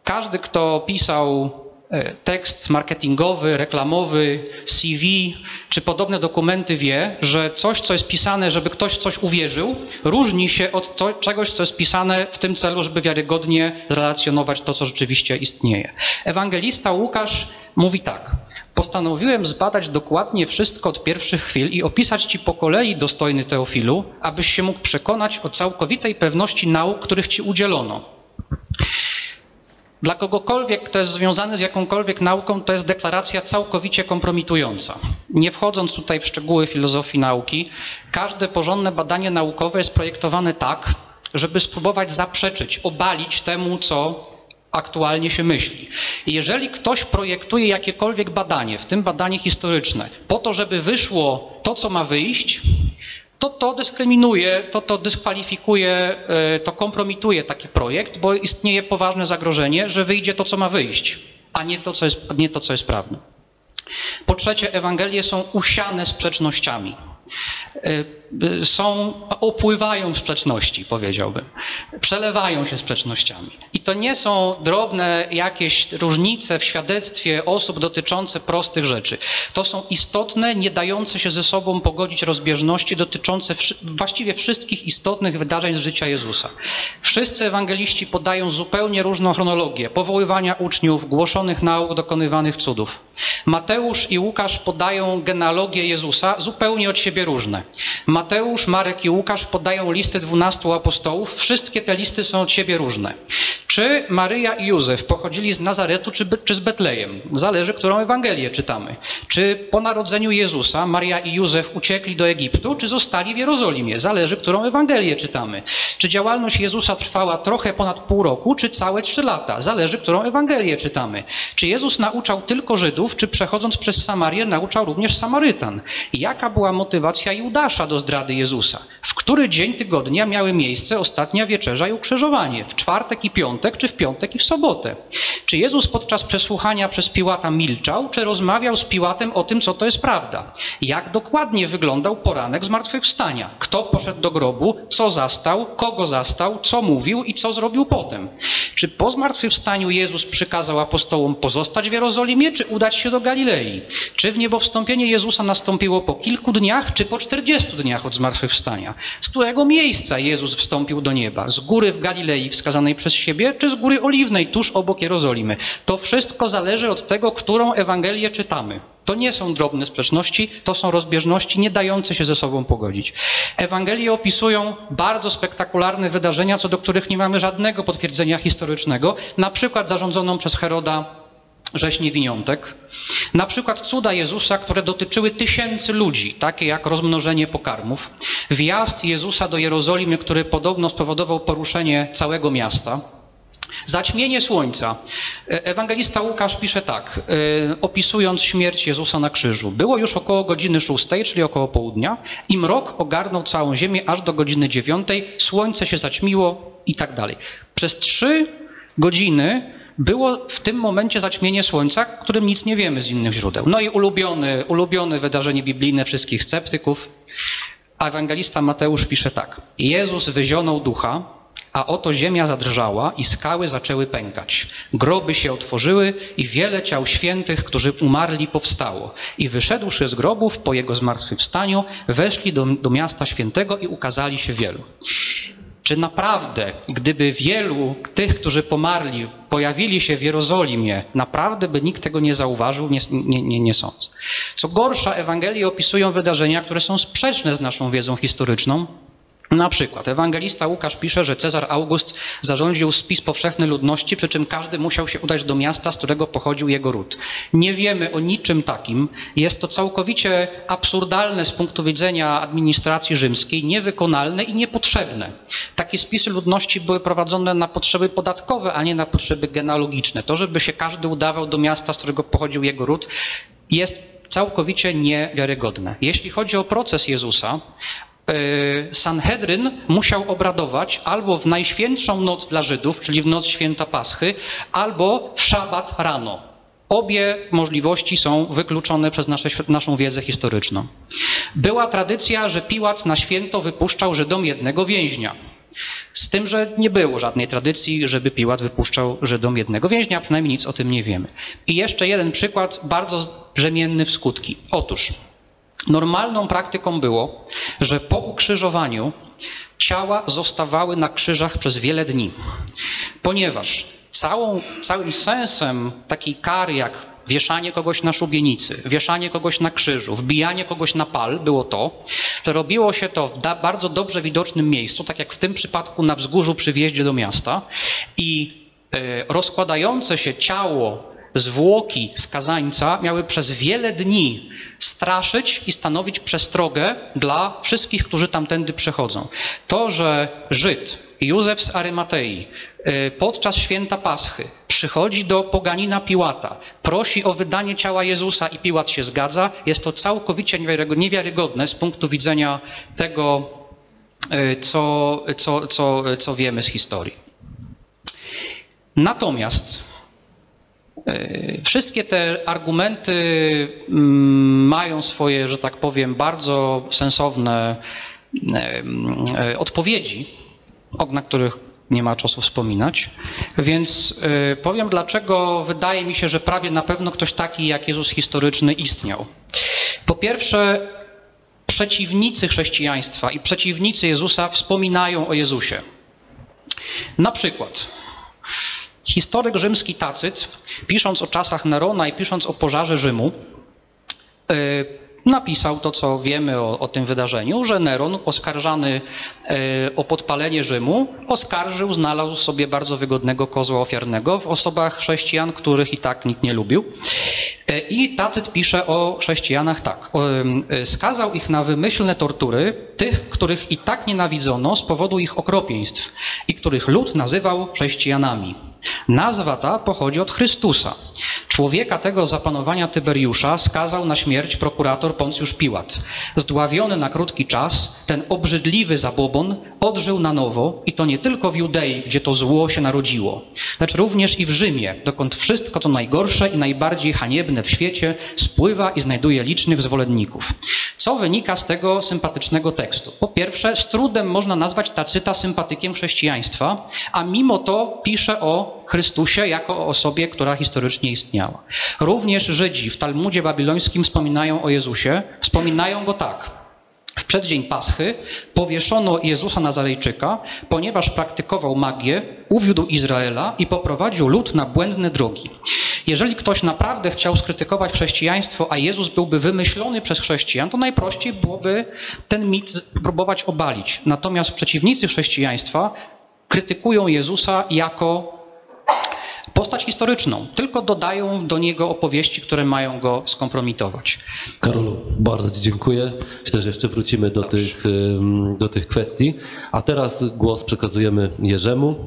Każdy, kto pisał e, tekst marketingowy, reklamowy, CV czy podobne dokumenty wie, że coś, co jest pisane, żeby ktoś coś uwierzył, różni się od to, czegoś, co jest pisane w tym celu, żeby wiarygodnie relacjonować to, co rzeczywiście istnieje. Ewangelista Łukasz mówi tak. Postanowiłem zbadać dokładnie wszystko od pierwszych chwil i opisać Ci po kolei, dostojny Teofilu, abyś się mógł przekonać o całkowitej pewności nauk, których Ci udzielono. Dla kogokolwiek, kto jest związany z jakąkolwiek nauką, to jest deklaracja całkowicie kompromitująca. Nie wchodząc tutaj w szczegóły filozofii nauki, każde porządne badanie naukowe jest projektowane tak, żeby spróbować zaprzeczyć, obalić temu, co aktualnie się myśli. Jeżeli ktoś projektuje jakiekolwiek badanie, w tym badanie historyczne, po to, żeby wyszło to, co ma wyjść, to to dyskryminuje, to to dyskwalifikuje, e, to kompromituje taki projekt, bo istnieje poważne zagrożenie, że wyjdzie to, co ma wyjść, a nie to, co jest, nie to, co jest prawne. Po trzecie, Ewangelie są usiane sprzecznościami. Y, są, opływają sprzeczności, powiedziałbym. Przelewają się sprzecznościami. I to nie są drobne jakieś różnice w świadectwie osób dotyczące prostych rzeczy. To są istotne, nie dające się ze sobą pogodzić rozbieżności dotyczące właściwie wszystkich istotnych wydarzeń z życia Jezusa. Wszyscy ewangeliści podają zupełnie różną chronologię powoływania uczniów, głoszonych nauk, dokonywanych cudów. Mateusz i Łukasz podają genealogię Jezusa zupełnie od siebie różne. Mateusz, Marek i Łukasz podają listy dwunastu apostołów. Wszystkie te listy są od siebie różne. Czy Maryja i Józef pochodzili z Nazaretu czy, czy z Betlejem? Zależy, którą Ewangelię czytamy. Czy po narodzeniu Jezusa Maria i Józef uciekli do Egiptu, czy zostali w Jerozolimie? Zależy, którą Ewangelię czytamy. Czy działalność Jezusa trwała trochę ponad pół roku, czy całe trzy lata? Zależy, którą Ewangelię czytamy. Czy Jezus nauczał tylko Żydów, czy przechodząc przez Samarię nauczał również Samarytan? Jaka była motywacja Judasza do zdrady Jezusa? W który dzień tygodnia miały miejsce ostatnia wieczerza i ukrzyżowanie? W czwartek i piątek, czy w piątek i w sobotę? Czy Jezus podczas przesłuchania przez Piłata milczał, czy rozmawiał z Piłatem o tym, co to jest prawda? Jak dokładnie wyglądał poranek zmartwychwstania? Kto poszedł do grobu, co zastał, kogo zastał, co mówił i co zrobił potem? Czy po zmartwychwstaniu Jezus przykazał apostołom pozostać w Jerozolimie, czy udać się do Galilei? Czy w niebowstąpienie Jezusa nastąpiło po kilku dniach, czy po 40 40 dniach od zmartwychwstania. Z którego miejsca Jezus wstąpił do nieba? Z góry w Galilei wskazanej przez siebie, czy z góry oliwnej tuż obok Jerozolimy? To wszystko zależy od tego, którą Ewangelię czytamy. To nie są drobne sprzeczności, to są rozbieżności nie dające się ze sobą pogodzić. Ewangelie opisują bardzo spektakularne wydarzenia, co do których nie mamy żadnego potwierdzenia historycznego, na przykład zarządzoną przez Heroda rzeź niewiniątek. Na przykład cuda Jezusa, które dotyczyły tysięcy ludzi, takie jak rozmnożenie pokarmów. Wjazd Jezusa do Jerozolimy, który podobno spowodował poruszenie całego miasta. Zaćmienie słońca. E, Ewangelista Łukasz pisze tak, e, opisując śmierć Jezusa na krzyżu. Było już około godziny szóstej, czyli około południa, i mrok ogarnął całą ziemię aż do godziny dziewiątej, słońce się zaćmiło i tak dalej. Przez trzy godziny było w tym momencie zaćmienie słońca, którym nic nie wiemy z innych źródeł. No i ulubione, ulubione wydarzenie biblijne wszystkich sceptyków. Ewangelista Mateusz pisze tak. Jezus wyzionął ducha, a oto ziemia zadrżała i skały zaczęły pękać. Groby się otworzyły i wiele ciał świętych, którzy umarli, powstało. I wyszedłszy z grobów po jego zmartwychwstaniu, weszli do, do miasta świętego i ukazali się wielu. Czy naprawdę, gdyby wielu tych, którzy pomarli, pojawili się w Jerozolimie, naprawdę by nikt tego nie zauważył? Nie, nie, nie, nie sądzę. Co gorsza, Ewangelie opisują wydarzenia, które są sprzeczne z naszą wiedzą historyczną, na przykład ewangelista Łukasz pisze, że Cezar August zarządził spis powszechny ludności, przy czym każdy musiał się udać do miasta, z którego pochodził jego ród. Nie wiemy o niczym takim. Jest to całkowicie absurdalne z punktu widzenia administracji rzymskiej, niewykonalne i niepotrzebne. Takie spisy ludności były prowadzone na potrzeby podatkowe, a nie na potrzeby genealogiczne. To, żeby się każdy udawał do miasta, z którego pochodził jego ród, jest całkowicie niewiarygodne. Jeśli chodzi o proces Jezusa, Sanhedryn musiał obradować albo w najświętszą noc dla Żydów, czyli w noc święta Paschy, albo w szabat rano. Obie możliwości są wykluczone przez nasze, naszą wiedzę historyczną. Była tradycja, że Piłat na święto wypuszczał Żydom jednego więźnia. Z tym, że nie było żadnej tradycji, żeby Piłat wypuszczał Żydom jednego więźnia, przynajmniej nic o tym nie wiemy. I jeszcze jeden przykład, bardzo brzemienny w skutki. Otóż Normalną praktyką było, że po ukrzyżowaniu ciała zostawały na krzyżach przez wiele dni, ponieważ całą, całym sensem takiej kary, jak wieszanie kogoś na szubienicy, wieszanie kogoś na krzyżu, wbijanie kogoś na pal, było to, że robiło się to w bardzo dobrze widocznym miejscu, tak jak w tym przypadku na wzgórzu przy wjeździe do miasta i e, rozkładające się ciało zwłoki skazańca miały przez wiele dni straszyć i stanowić przestrogę dla wszystkich, którzy tamtędy przechodzą. To, że Żyd, Józef z Arymatei, y, podczas święta Paschy przychodzi do poganina Piłata, prosi o wydanie ciała Jezusa i Piłat się zgadza, jest to całkowicie niewiarygodne z punktu widzenia tego, y, co, co, co, co wiemy z historii. Natomiast wszystkie te argumenty mm, mają swoje, że tak powiem, bardzo sensowne e, e, odpowiedzi, na których nie ma czasu wspominać. Więc powiem, dlaczego wydaje mi się, że prawie na pewno ktoś taki jak Jezus historyczny istniał. Po pierwsze, przeciwnicy chrześcijaństwa i przeciwnicy Jezusa wspominają o Jezusie. Na przykład Historyk rzymski Tacyt, pisząc o czasach Nerona i pisząc o pożarze Rzymu, e, napisał to, co wiemy o, o, tym wydarzeniu, że Neron, oskarżany e, o podpalenie Rzymu, oskarżył, znalazł sobie bardzo wygodnego kozła ofiarnego w osobach chrześcijan, których i tak nikt nie lubił. E, I Tacyt pisze o chrześcijanach tak. Skazał ich na wymyślne tortury, tych, których i tak nienawidzono z powodu ich okropieństw i których lud nazywał chrześcijanami. Nazwa ta pochodzi od Chrystusa. Człowieka tego zapanowania Tyberiusza skazał na śmierć prokurator Poncjusz Piłat. Zdławiony na krótki czas, ten obrzydliwy zabobon odżył na nowo i to nie tylko w Judei, gdzie to zło się narodziło, lecz również i w Rzymie, dokąd wszystko co najgorsze i najbardziej haniebne w świecie spływa i znajduje licznych zwolenników. Co wynika z tego sympatycznego tekstu? Po pierwsze, z trudem można nazwać Tacyta sympatykiem chrześcijaństwa, a mimo to pisze o Chrystusie jako o osobie, która historycznie istniała. Również Żydzi w Talmudzie babilońskim wspominają o Jezusie, wspominają go tak. w przeddzień Paschy powieszono Jezusa Nazarejczyka, ponieważ praktykował magię, uwiódł Izraela i poprowadził lud na błędne drogi. Jeżeli ktoś naprawdę chciał skrytykować chrześcijaństwo, a Jezus byłby wymyślony przez chrześcijan, to najprościej byłoby ten mit próbować obalić. Natomiast przeciwnicy chrześcijaństwa krytykują Jezusa jako postać historyczną, tylko dodają do niego opowieści, które mają go skompromitować. Karolu, bardzo Ci dziękuję. Myślę, że jeszcze wrócimy do tych, do tych kwestii. A teraz głos przekazujemy Jerzemu.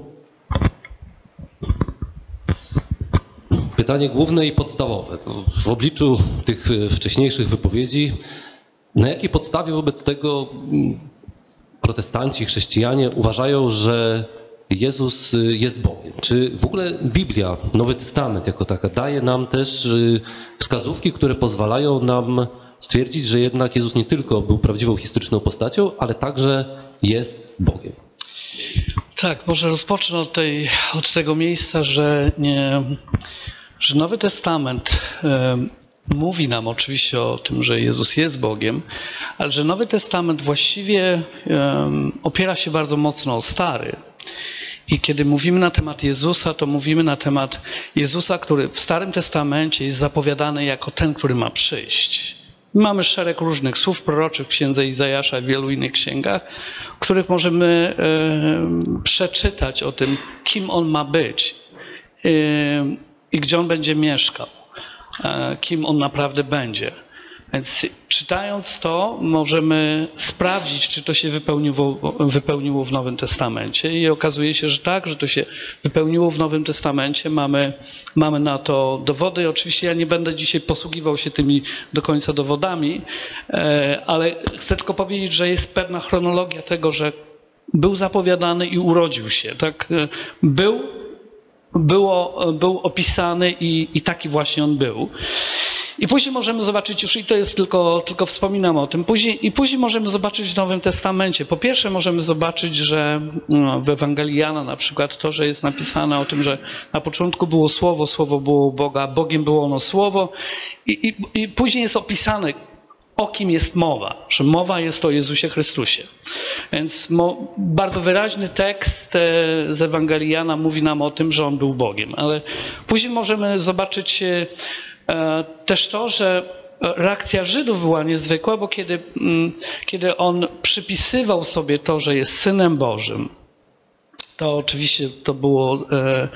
Pytanie główne i podstawowe. W obliczu tych y, wcześniejszych wypowiedzi, na jakiej podstawie wobec tego mm, protestanci, chrześcijanie uważają, że Jezus y, jest Bogiem? Czy w ogóle Biblia, Nowy Testament jako taka, daje nam też y, wskazówki, które pozwalają nam stwierdzić, że jednak Jezus nie tylko był prawdziwą historyczną postacią, ale także jest Bogiem? Tak, może rozpocznę od, tej, od tego miejsca, że, nie, że Nowy Testament mówi nam oczywiście o tym, że Jezus jest Bogiem, ale że Nowy Testament właściwie opiera się bardzo mocno o Stary. I kiedy mówimy na temat Jezusa, to mówimy na temat Jezusa, który w Starym Testamencie jest zapowiadany jako ten, który ma przyjść. Mamy szereg różnych słów proroczych w księdze Izajasza i wielu innych księgach, w których możemy przeczytać o tym, kim on ma być i gdzie on będzie mieszkał, e, kim on naprawdę będzie. Więc czytając to, możemy sprawdzić, czy to się wypełniło, wypełniło w Nowym Testamencie. I okazuje się, że tak, że to się wypełniło w Nowym Testamencie. Mamy, mamy na to dowody. Oczywiście ja nie będę dzisiaj posługiwał się tymi do końca dowodami, e, ale chcę tylko powiedzieć, że jest pewna chronologia tego, że był zapowiadany i urodził się. Tak? E, był, było, był opisany i, i taki właśnie on był. I później możemy zobaczyć już, i to jest tylko, tylko wspominam o tym, później, i później możemy zobaczyć w Nowym Testamencie. Po pierwsze możemy zobaczyć, że no, w Ewangelii Jana na przykład to, że jest napisane o tym, że na początku było Słowo, Słowo było Boga, Bogiem było ono Słowo i, i, i później jest opisane, o kim jest mowa, że mowa jest o Jezusie Chrystusie. Więc bardzo wyraźny tekst e, z Ewangelii Jana mówi nam o tym, że On był Bogiem, ale później możemy zobaczyć e, E, też to, że reakcja Żydów była niezwykła, bo kiedy, mm, kiedy on przypisywał sobie to, że jest synem Bożym, to oczywiście to było e,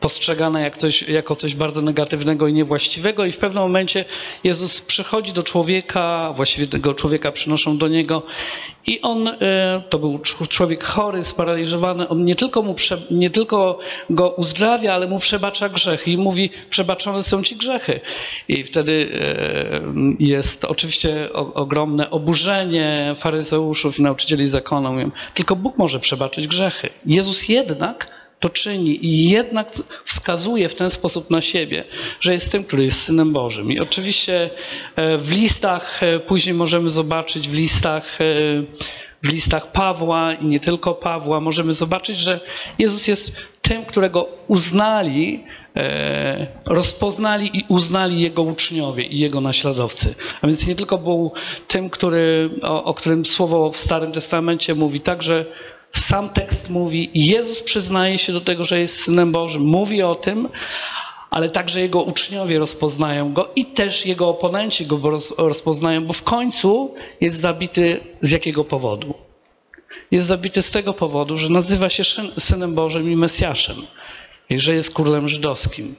postrzegane jak coś, jako coś bardzo negatywnego i niewłaściwego i w pewnym momencie Jezus przychodzi do człowieka, właściwie tego człowieka przynoszą do niego i on, e, to był człowiek chory, sparaliżowany, on nie tylko, mu, nie tylko go uzdrawia, ale mu przebacza grzechy i mówi, przebaczone są ci grzechy. I wtedy e, jest oczywiście ogromne oburzenie faryzeuszów i nauczycieli zakonu. Tylko Bóg może przebaczyć grzechy. Jezus jednak to czyni i jednak wskazuje w ten sposób na siebie, że jest tym, który jest Synem Bożym. I oczywiście e, w listach, e, później możemy zobaczyć w listach, e, w listach Pawła i nie tylko Pawła, możemy zobaczyć, że Jezus jest tym, którego uznali, rozpoznali i uznali Jego uczniowie i Jego naśladowcy. A więc nie tylko był tym, który, o, o którym słowo w Starym Testamencie mówi, także sam tekst mówi, Jezus przyznaje się do tego, że jest Synem Bożym, mówi o tym, ale także jego uczniowie rozpoznają go i też jego oponenci go rozpoznają, bo w końcu jest zabity z jakiego powodu? Jest zabity z tego powodu, że nazywa się Synem Bożym i Mesjaszem i że jest królem żydowskim.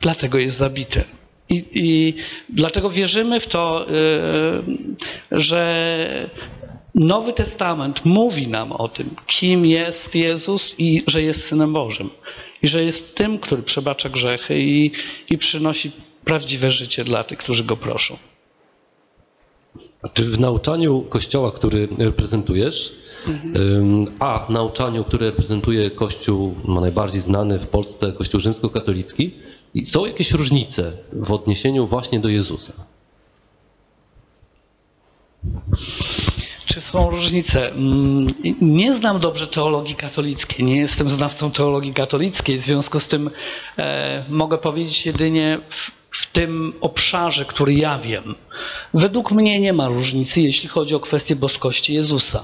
Dlatego jest zabity. I, I, dlatego wierzymy w to, yy, że Nowy Testament mówi nam o tym, kim jest Jezus i że jest Synem Bożym. I że jest tym, który przebacza grzechy i, i przynosi prawdziwe życie dla tych, którzy go proszą. Czy w nauczaniu Kościoła, który reprezentujesz, mhm. a nauczaniu, które reprezentuje Kościół no, najbardziej znany w Polsce, Kościół rzymskokatolicki, są jakieś różnice w odniesieniu właśnie do Jezusa? Czy są różnice? Mm, nie znam dobrze teologii katolickiej, nie jestem znawcą teologii katolickiej, w związku z tym e, mogę powiedzieć jedynie w, w tym obszarze, który ja wiem. Według mnie nie ma różnicy, jeśli chodzi o kwestię boskości Jezusa.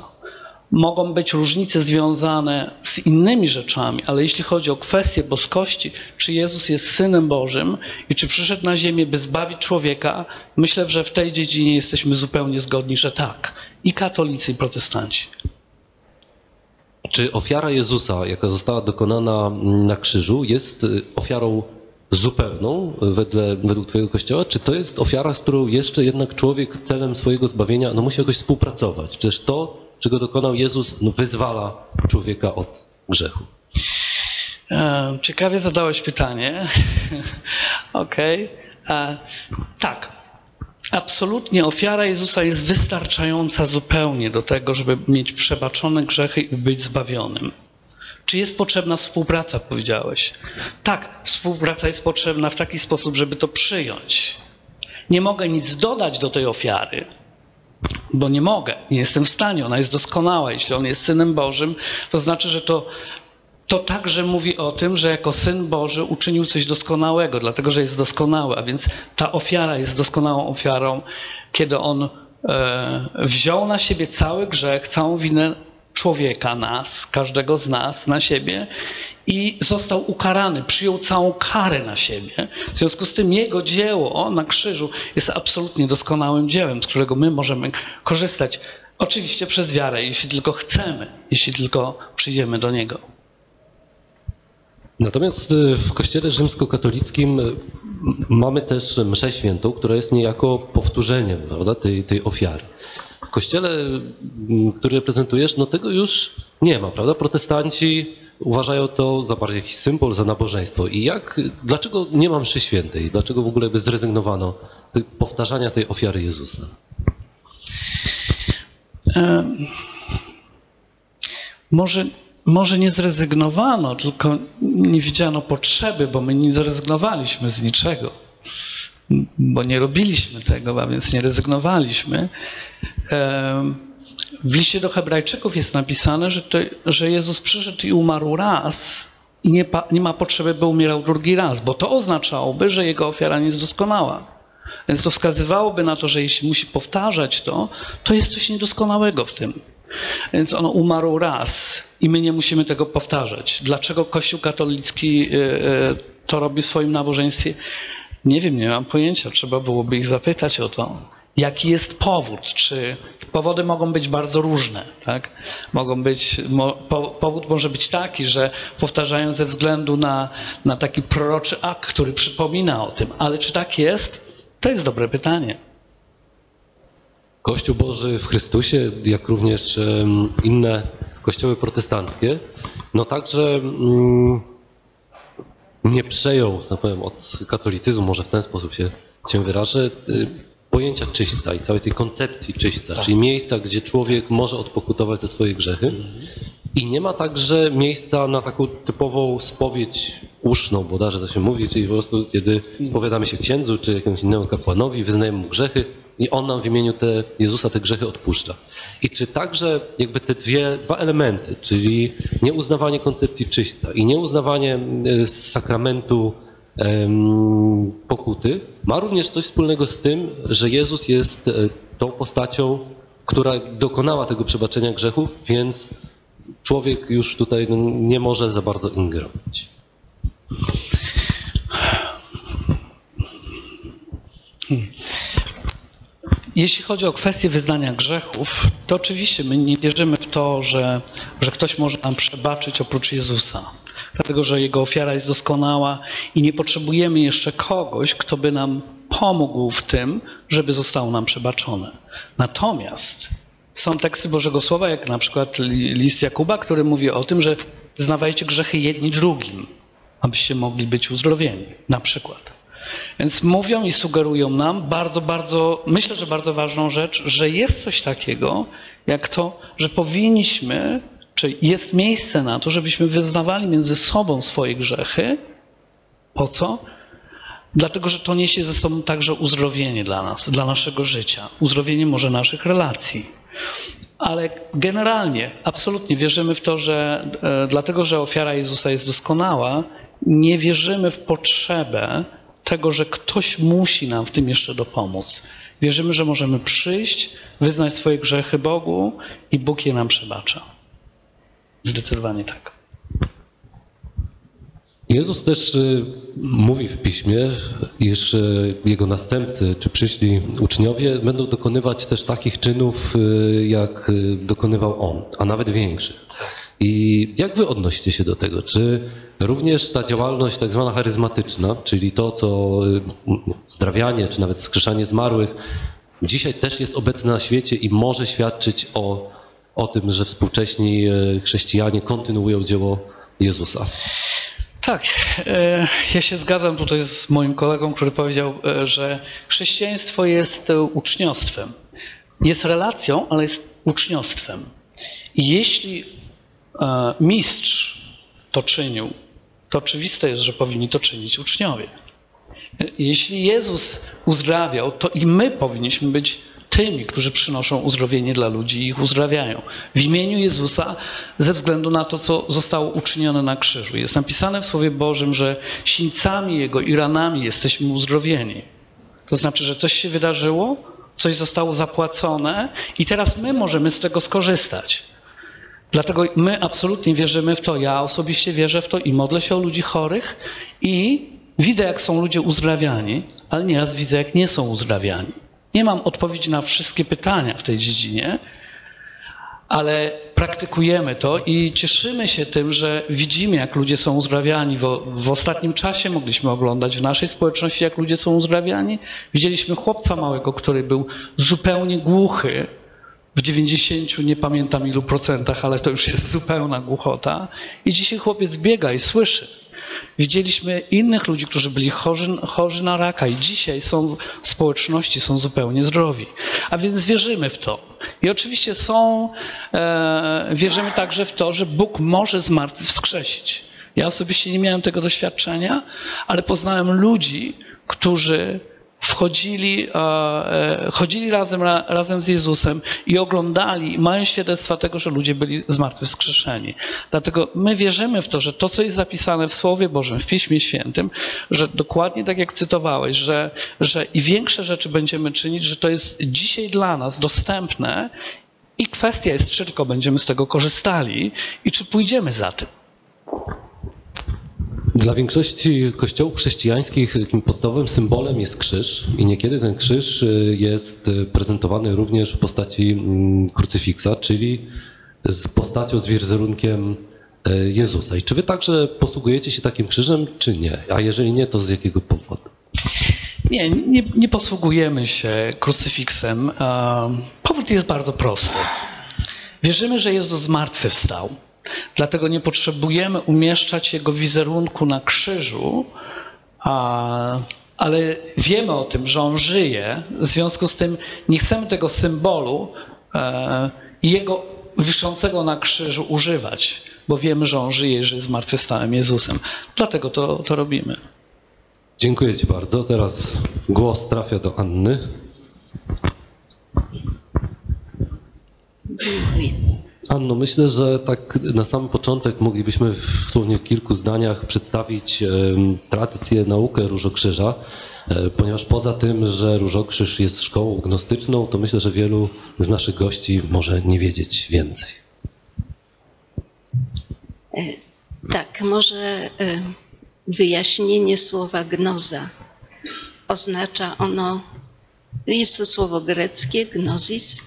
Mogą być różnice związane z innymi rzeczami, ale jeśli chodzi o kwestię boskości, czy Jezus jest synem Bożym i czy przyszedł na ziemię, by zbawić człowieka, myślę, że w tej dziedzinie jesteśmy zupełnie zgodni, że tak. I katolicy, i protestanci. Czy ofiara Jezusa, jaka została dokonana na krzyżu, jest y, ofiarą zupełną wedle, według Twojego Kościoła? Czy to jest ofiara, z którą jeszcze jednak człowiek celem swojego zbawienia no, musi jakoś współpracować? Przecież to, czego dokonał Jezus, no, wyzwala człowieka od grzechu. E, Ciekawie zadałeś pytanie. Okej. Okay. Tak. Absolutnie ofiara Jezusa jest wystarczająca zupełnie do tego, żeby mieć przebaczone grzechy i być zbawionym. Czy jest potrzebna współpraca, powiedziałeś? Tak, współpraca jest potrzebna w taki sposób, żeby to przyjąć. Nie mogę nic dodać do tej ofiary, bo nie mogę, nie jestem w stanie, ona jest doskonała. Jeśli on jest synem Bożym, to znaczy, że to, to także mówi o tym, że jako syn Boży uczynił coś doskonałego, dlatego że jest doskonały, a więc ta ofiara jest doskonałą ofiarą, kiedy on e, wziął na siebie cały grzech, całą winę człowieka, nas, każdego z nas na siebie i został ukarany, przyjął całą karę na siebie. W związku z tym jego dzieło na krzyżu jest absolutnie doskonałym dziełem, z którego my możemy korzystać. Oczywiście przez wiarę, jeśli tylko chcemy, jeśli tylko przyjdziemy do niego. Natomiast y, w Kościele rzymskokatolickim y, mamy też mszę świętą, która jest niejako powtórzeniem prawda, tej, tej ofiary. W kościele, mm, który reprezentujesz, no tego już nie ma, prawda? Protestanci uważają to za bardziej jakiś symbol, za nabożeństwo. I jak, dlaczego nie ma mszy świętej? Dlaczego w ogóle by zrezygnowano z powtarzania tej ofiary Jezusa? Może, może nie zrezygnowano, tylko nie widziano potrzeby, bo my nie zrezygnowaliśmy z niczego, bo nie robiliśmy tego, a więc nie rezygnowaliśmy. W liście do Hebrajczyków jest napisane, że, to, że Jezus przyszedł i umarł raz i nie, nie ma potrzeby, by umierał drugi raz, bo to oznaczałoby, że jego ofiara nie jest doskonała. Więc to wskazywałoby na to, że jeśli musi powtarzać to, to jest coś niedoskonałego w tym. Więc on umarł raz i my nie musimy tego powtarzać. Dlaczego Kościół katolicki y, y, to robi w swoim nabożeństwie? Nie wiem, nie mam pojęcia. Trzeba byłoby ich zapytać o to. Jaki jest powód? Czy powody mogą być bardzo różne? Tak? Mogą być, mo, po, powód może być taki, że powtarzają ze względu na, na taki proroczy akt, który przypomina o tym. Ale czy tak jest? To jest dobre pytanie. Kościół Boży w Chrystusie, jak również inne kościoły protestanckie, no także mm, nie przejął, no powiem, od katolicyzmu, może w ten sposób się, się wyrażę, y, pojęcia czyśca i całej tej koncepcji czyśca, tak. czyli miejsca, gdzie człowiek może odpokutować za swoje grzechy. I nie ma także miejsca na taką typową spowiedź uszną, bo darze to się mówi, czyli po prostu kiedy spowiadamy się księdzu czy jakiemuś innemu kapłanowi, wyznajemy mu grzechy i on nam w imieniu te, Jezusa te grzechy odpuszcza. I czy także jakby te dwie, dwa elementy, czyli nieuznawanie koncepcji czyśca i nieuznawanie e, sakramentu um, pokuty, ma również coś wspólnego z tym, że Jezus jest e, tą postacią, która dokonała tego przebaczenia grzechów, więc człowiek już tutaj no, nie może za bardzo ingerować. Jeśli chodzi o kwestię wyznania grzechów, to oczywiście my nie wierzymy w to, że, że ktoś może nam przebaczyć oprócz Jezusa. Dlatego, że Jego ofiara jest doskonała i nie potrzebujemy jeszcze kogoś, kto by nam pomógł w tym, żeby zostało nam przebaczone. Natomiast są teksty Bożego Słowa, jak na przykład list Jakuba, który mówi o tym, że znawajcie grzechy jedni drugim, abyście mogli być uzdrowieni. Na przykład. Więc mówią i sugerują nam bardzo, bardzo, myślę, że bardzo ważną rzecz, że jest coś takiego, jak to, że powinniśmy, czy jest miejsce na to, żebyśmy wyznawali między sobą swoje grzechy. Po co? Dlatego, że to niesie ze sobą także uzdrowienie dla nas, dla naszego życia, uzdrowienie może naszych relacji. Ale generalnie, absolutnie wierzymy w to, że e, dlatego, że ofiara Jezusa jest doskonała, nie wierzymy w potrzebę tego, że ktoś musi nam w tym jeszcze dopomóc. Wierzymy, że możemy przyjść, wyznać swoje grzechy Bogu i Bóg je nam przebacza. Zdecydowanie tak. Jezus też y, mówi w piśmie, iż y, jego następcy, czy przyszli uczniowie, będą dokonywać też takich czynów, y, jak dokonywał on, a nawet większych. I jak wy odnosicie się do tego? Czy również ta działalność tak zwana charyzmatyczna, czyli to, co y, zdrawianie, czy nawet wskrzeszanie zmarłych, dzisiaj też jest obecne na świecie i może świadczyć o, o tym, że współcześni y, chrześcijanie kontynuują dzieło Jezusa? Tak, e, ja się zgadzam tutaj z moim kolegą, który powiedział, e, że chrześcijaństwo jest e, uczniostwem. Jest relacją, ale jest uczniostwem. I jeśli e, mistrz to czynił, to oczywiste jest, że powinni to czynić uczniowie. E, Jeśli Jezus uzdrawiał, to i my powinniśmy być tymi, którzy przynoszą uzdrowienie dla ludzi i ich uzdrawiają. W imieniu Jezusa, ze względu na to, co zostało uczynione na krzyżu. Jest napisane w Słowie Bożym, że sińcami Jego i ranami jesteśmy uzdrowieni. To znaczy, że coś się wydarzyło, coś zostało zapłacone i teraz my możemy z tego skorzystać. Dlatego my absolutnie wierzymy w to. Ja osobiście wierzę w to i modlę się o ludzi chorych i widzę, jak są ludzie uzdrawiani, ale nieraz widzę, jak nie są uzdrawiani. Nie mam odpowiedzi na wszystkie pytania w tej dziedzinie, ale praktykujemy to i cieszymy się tym, że widzimy, jak ludzie są uzdrawiani. W, w ostatnim czasie mogliśmy oglądać w naszej społeczności, jak ludzie są uzdrawiani. Widzieliśmy chłopca małego, który był zupełnie głuchy. W 90, nie pamiętam ilu procentach, ale to już jest zupełna głuchota. I dzisiaj chłopiec biega i słyszy. Widzieliśmy innych ludzi, którzy byli chorzy, chorzy na raka i dzisiaj są w społeczności, są zupełnie zdrowi. A więc wierzymy w to. I oczywiście są, e, wierzymy także w to, że Bóg może zmartwychwskrzesić. Ja osobiście nie miałem tego doświadczenia, ale poznałem ludzi, którzy wchodzili, e, e, chodzili razem, ra, razem z Jezusem i oglądali, i mają świadectwa tego, że ludzie byli zmartwychwskrzeszeni. Dlatego my wierzymy w to, że to, co jest zapisane w Słowie Bożym, w Piśmie Świętym, że dokładnie tak jak cytowałeś, że, że i większe rzeczy będziemy czynić, że to jest dzisiaj dla nas dostępne i kwestia jest, czy tylko będziemy z tego korzystali i czy pójdziemy za tym. Dla większości kościołów chrześcijańskich takim podstawowym symbolem jest krzyż i niekiedy ten krzyż y, jest y, prezentowany również w postaci mm, krucyfiksa, czyli z postacią, z wizerunkiem y, Jezusa. I czy wy także posługujecie się takim krzyżem, czy nie? A jeżeli nie, to z jakiego powodu? Nie, nie, nie posługujemy się krucyfiksem. Powód jest bardzo prosty. Wierzymy, że Jezus zmartwychwstał. Dlatego nie potrzebujemy umieszczać Jego wizerunku na krzyżu, a, ale wiemy o tym, że On żyje. W związku z tym nie chcemy tego symbolu e, i Jego wiszącego na krzyżu używać, bo wiemy, że On żyje że jest zmartwychwstałym Jezusem. Dlatego to, to robimy. Dziękuję Ci bardzo. Teraz głos trafia do Anny. Dziękuję. Anno, myślę, że tak na sam początek moglibyśmy w dosłownie kilku zdaniach przedstawić tradycję, naukę Różokrzyża, e, ponieważ poza tym, że Różokrzyż jest szkołą gnostyczną, to myślę, że wielu z naszych gości może nie wiedzieć więcej. Tak, może e, wyjaśnienie słowa gnoza. Oznacza ono, jest to słowo greckie, gnozis,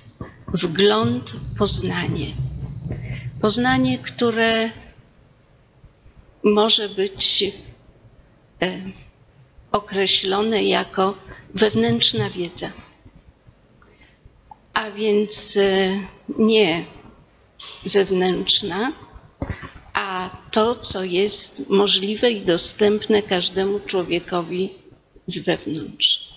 wgląd, poznanie. Poznanie, które może być e, określone jako wewnętrzna wiedza. A więc e, nie zewnętrzna, a to, co jest możliwe i dostępne każdemu człowiekowi z wewnątrz.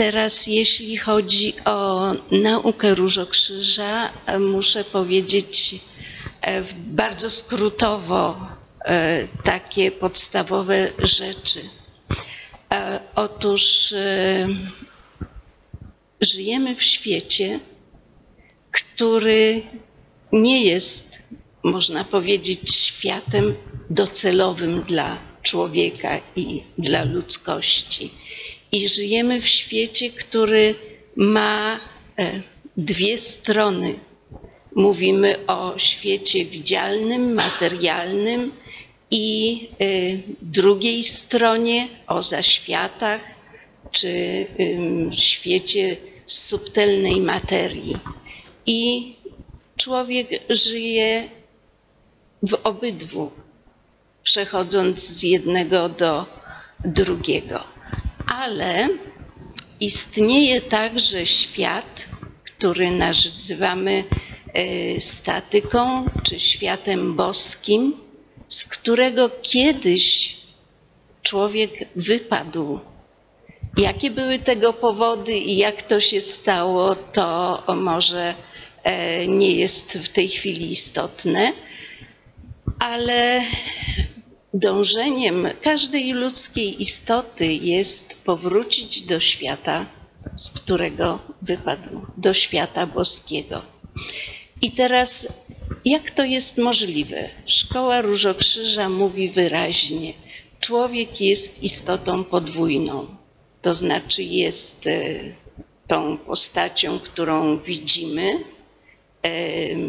Teraz, jeśli chodzi o naukę Różokrzyża, e, muszę powiedzieć e, bardzo skrótowo e, takie podstawowe rzeczy. Otóż żyjemy w świecie, który nie jest, można powiedzieć, światem docelowym dla człowieka i dla ludzkości. I żyjemy w świecie, który ma e, dwie strony. Mówimy o świecie widzialnym, materialnym i e, drugiej stronie o zaświatach czy świecie subtelnej materii. I człowiek żyje w obydwu, przechodząc z jednego do drugiego. Ale istnieje także świat, który nazywamy e, statyką czy światem boskim, z którego kiedyś człowiek wypadł. Jakie były tego powody i jak to się stało, to może e, nie jest w tej chwili istotne, ale dążeniem każdej ludzkiej istoty jest powrócić do świata, z którego wypadł, do świata boskiego. I teraz, jak to jest możliwe? Szkoła Różokrzyża mówi wyraźnie, człowiek jest istotą podwójną, to znaczy jest e, tą postacią, którą widzimy, e,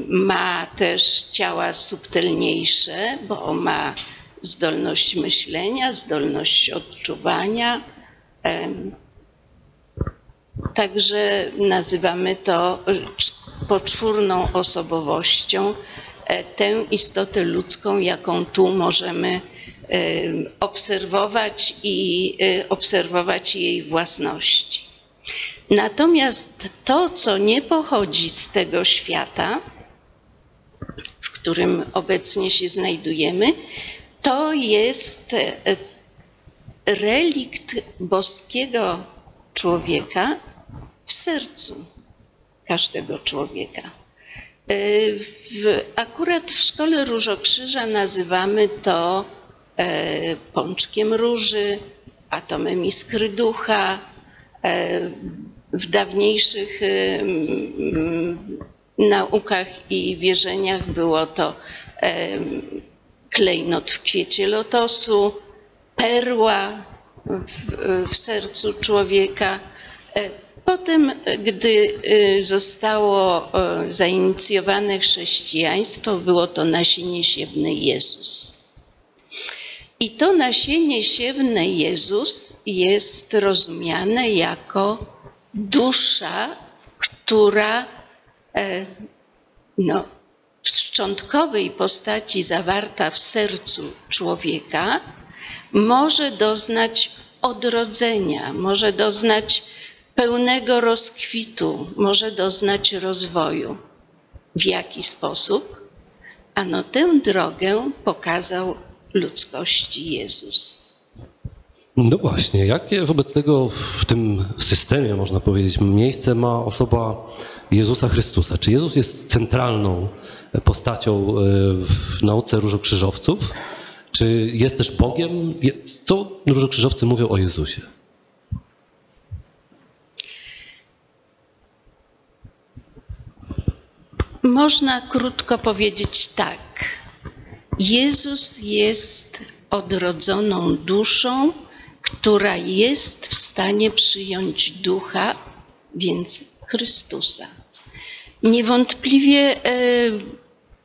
ma też ciała subtelniejsze, bo ma zdolność myślenia, zdolność odczuwania. Także nazywamy to poczwórną osobowością, e, tę istotę ludzką, jaką tu możemy obserwować i e, obserwować jej własności. Natomiast to, co nie pochodzi z tego świata, w którym obecnie się znajdujemy, to jest e, relikt boskiego człowieka w sercu każdego człowieka. E, w, akurat w szkole Różokrzyża nazywamy to e, pączkiem róży, atomem iskry ducha. W dawniejszych naukach i wierzeniach było to klejnot w kwiecie lotosu, perła w, w sercu człowieka. E, potem, gdy e, zostało e, zainicjowane chrześcijaństwo, było to nasienie siewne Jezus. I to nasienie siewne Jezus jest rozumiane jako dusza, która no, w szczątkowej postaci zawarta w sercu człowieka może doznać odrodzenia, może doznać pełnego rozkwitu, może doznać rozwoju. W jaki sposób? Ano tę drogę pokazał ludzkości Jezus. No właśnie, jakie wobec tego w tym systemie, można powiedzieć, miejsce ma osoba Jezusa Chrystusa? Czy Jezus jest centralną postacią e, w nauce różokrzyżowców? Czy jest też Bogiem? Co różokrzyżowcy mówią o Jezusie? Można krótko powiedzieć tak. Jezus jest odrodzoną duszą, która jest w stanie przyjąć ducha, więc Chrystusa. Niewątpliwie e,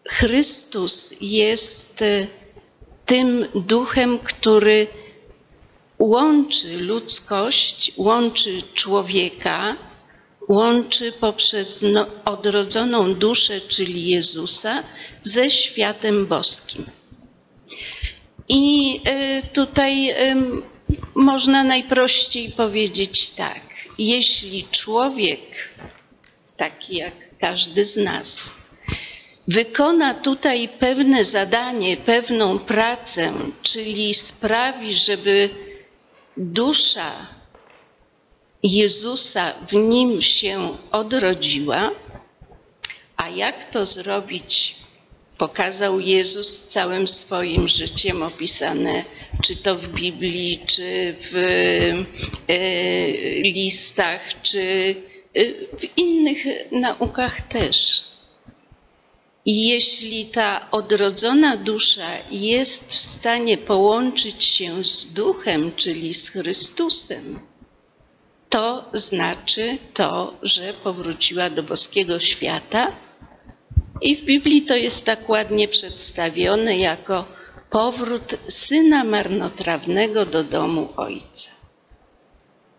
Chrystus jest e, tym duchem, który łączy ludzkość, łączy człowieka, łączy poprzez no, odrodzoną duszę, czyli Jezusa, ze światem boskim. I e, tutaj można najprościej powiedzieć tak. Jeśli człowiek, taki jak każdy z nas, wykona tutaj pewne zadanie, pewną pracę, czyli sprawi, żeby dusza Jezusa w nim się odrodziła, a jak to zrobić, pokazał Jezus całym swoim życiem opisane, czy to w Biblii, czy w e, listach, czy e, w innych naukach też. I jeśli ta odrodzona dusza jest w stanie połączyć się z duchem, czyli z Chrystusem, to znaczy to, że powróciła do boskiego świata. I w Biblii to jest tak ładnie przedstawione jako powrót syna marnotrawnego do domu ojca.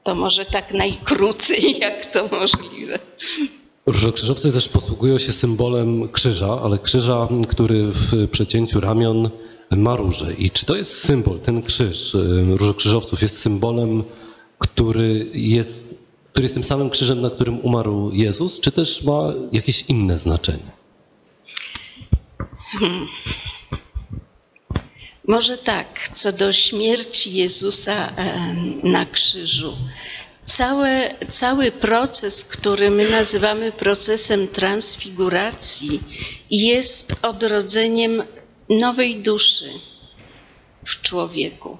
To może tak najkrócej, jak to możliwe. Różokrzyżowcy też posługują się symbolem krzyża, ale krzyża, który w przecięciu ramion ma róże. I czy to jest symbol, ten krzyż y, różokrzyżowców jest symbolem, który jest, który jest tym samym krzyżem, na którym umarł Jezus, czy też ma jakieś inne znaczenie? Może tak, co do śmierci Jezusa e, na krzyżu. Cały, cały proces, który my nazywamy procesem transfiguracji, jest odrodzeniem nowej duszy w człowieku.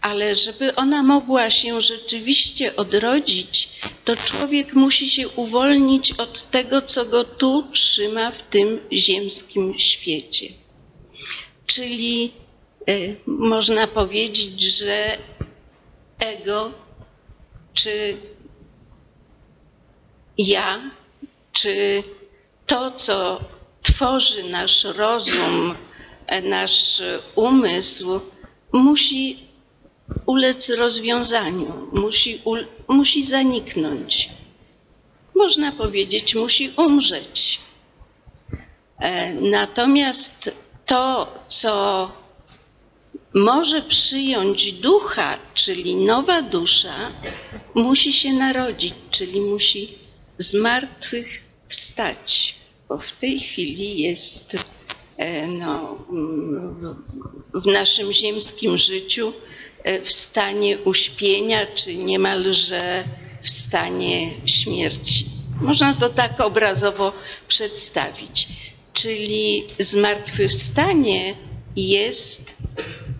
Ale żeby ona mogła się rzeczywiście odrodzić, to człowiek musi się uwolnić od tego, co go tu trzyma w tym ziemskim świecie. Czyli y, można powiedzieć, że ego, czy ja, czy to, co tworzy nasz rozum, e, nasz umysł, musi ulec rozwiązaniu, musi, musi zaniknąć. Można powiedzieć, musi umrzeć. E, Natomiast to, co może przyjąć ducha, czyli nowa dusza, musi się narodzić, czyli musi z martwych wstać, bo w tej chwili jest e, no, w naszym ziemskim życiu e, w stanie uśpienia, czy niemalże w stanie śmierci. Można to tak obrazowo przedstawić. Czyli zmartwychwstanie jest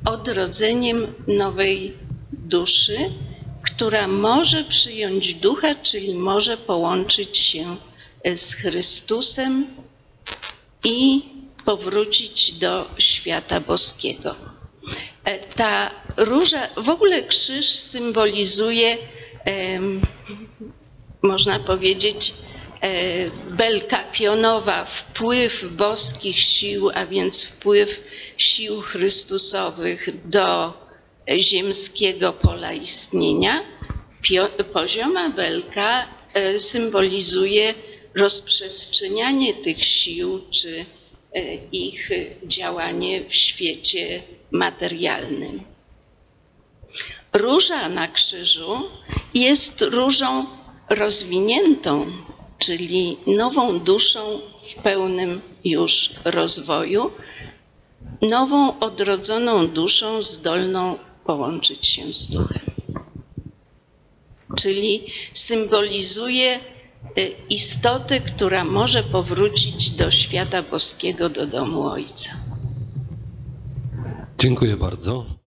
odrodzeniem nowej duszy, która może przyjąć ducha, czyli może połączyć się z Chrystusem i powrócić do świata boskiego. E, Ta róża, w ogóle krzyż symbolizuje, można powiedzieć, e, belka pionowa, wpływ boskich sił, a więc wpływ sił Chrystusowych do ziemskiego pola istnienia. Pozioma belka e, symbolizuje rozprzestrzenianie tych sił czy e, ich działanie w świecie materialnym. Róża na krzyżu jest różą rozwiniętą, czyli nową duszą w pełnym już rozwoju, nową odrodzoną duszą zdolną połączyć się z duchem. Czyli symbolizuje y, istotę, która może powrócić do świata boskiego, do domu Ojca. Dziękuję bardzo.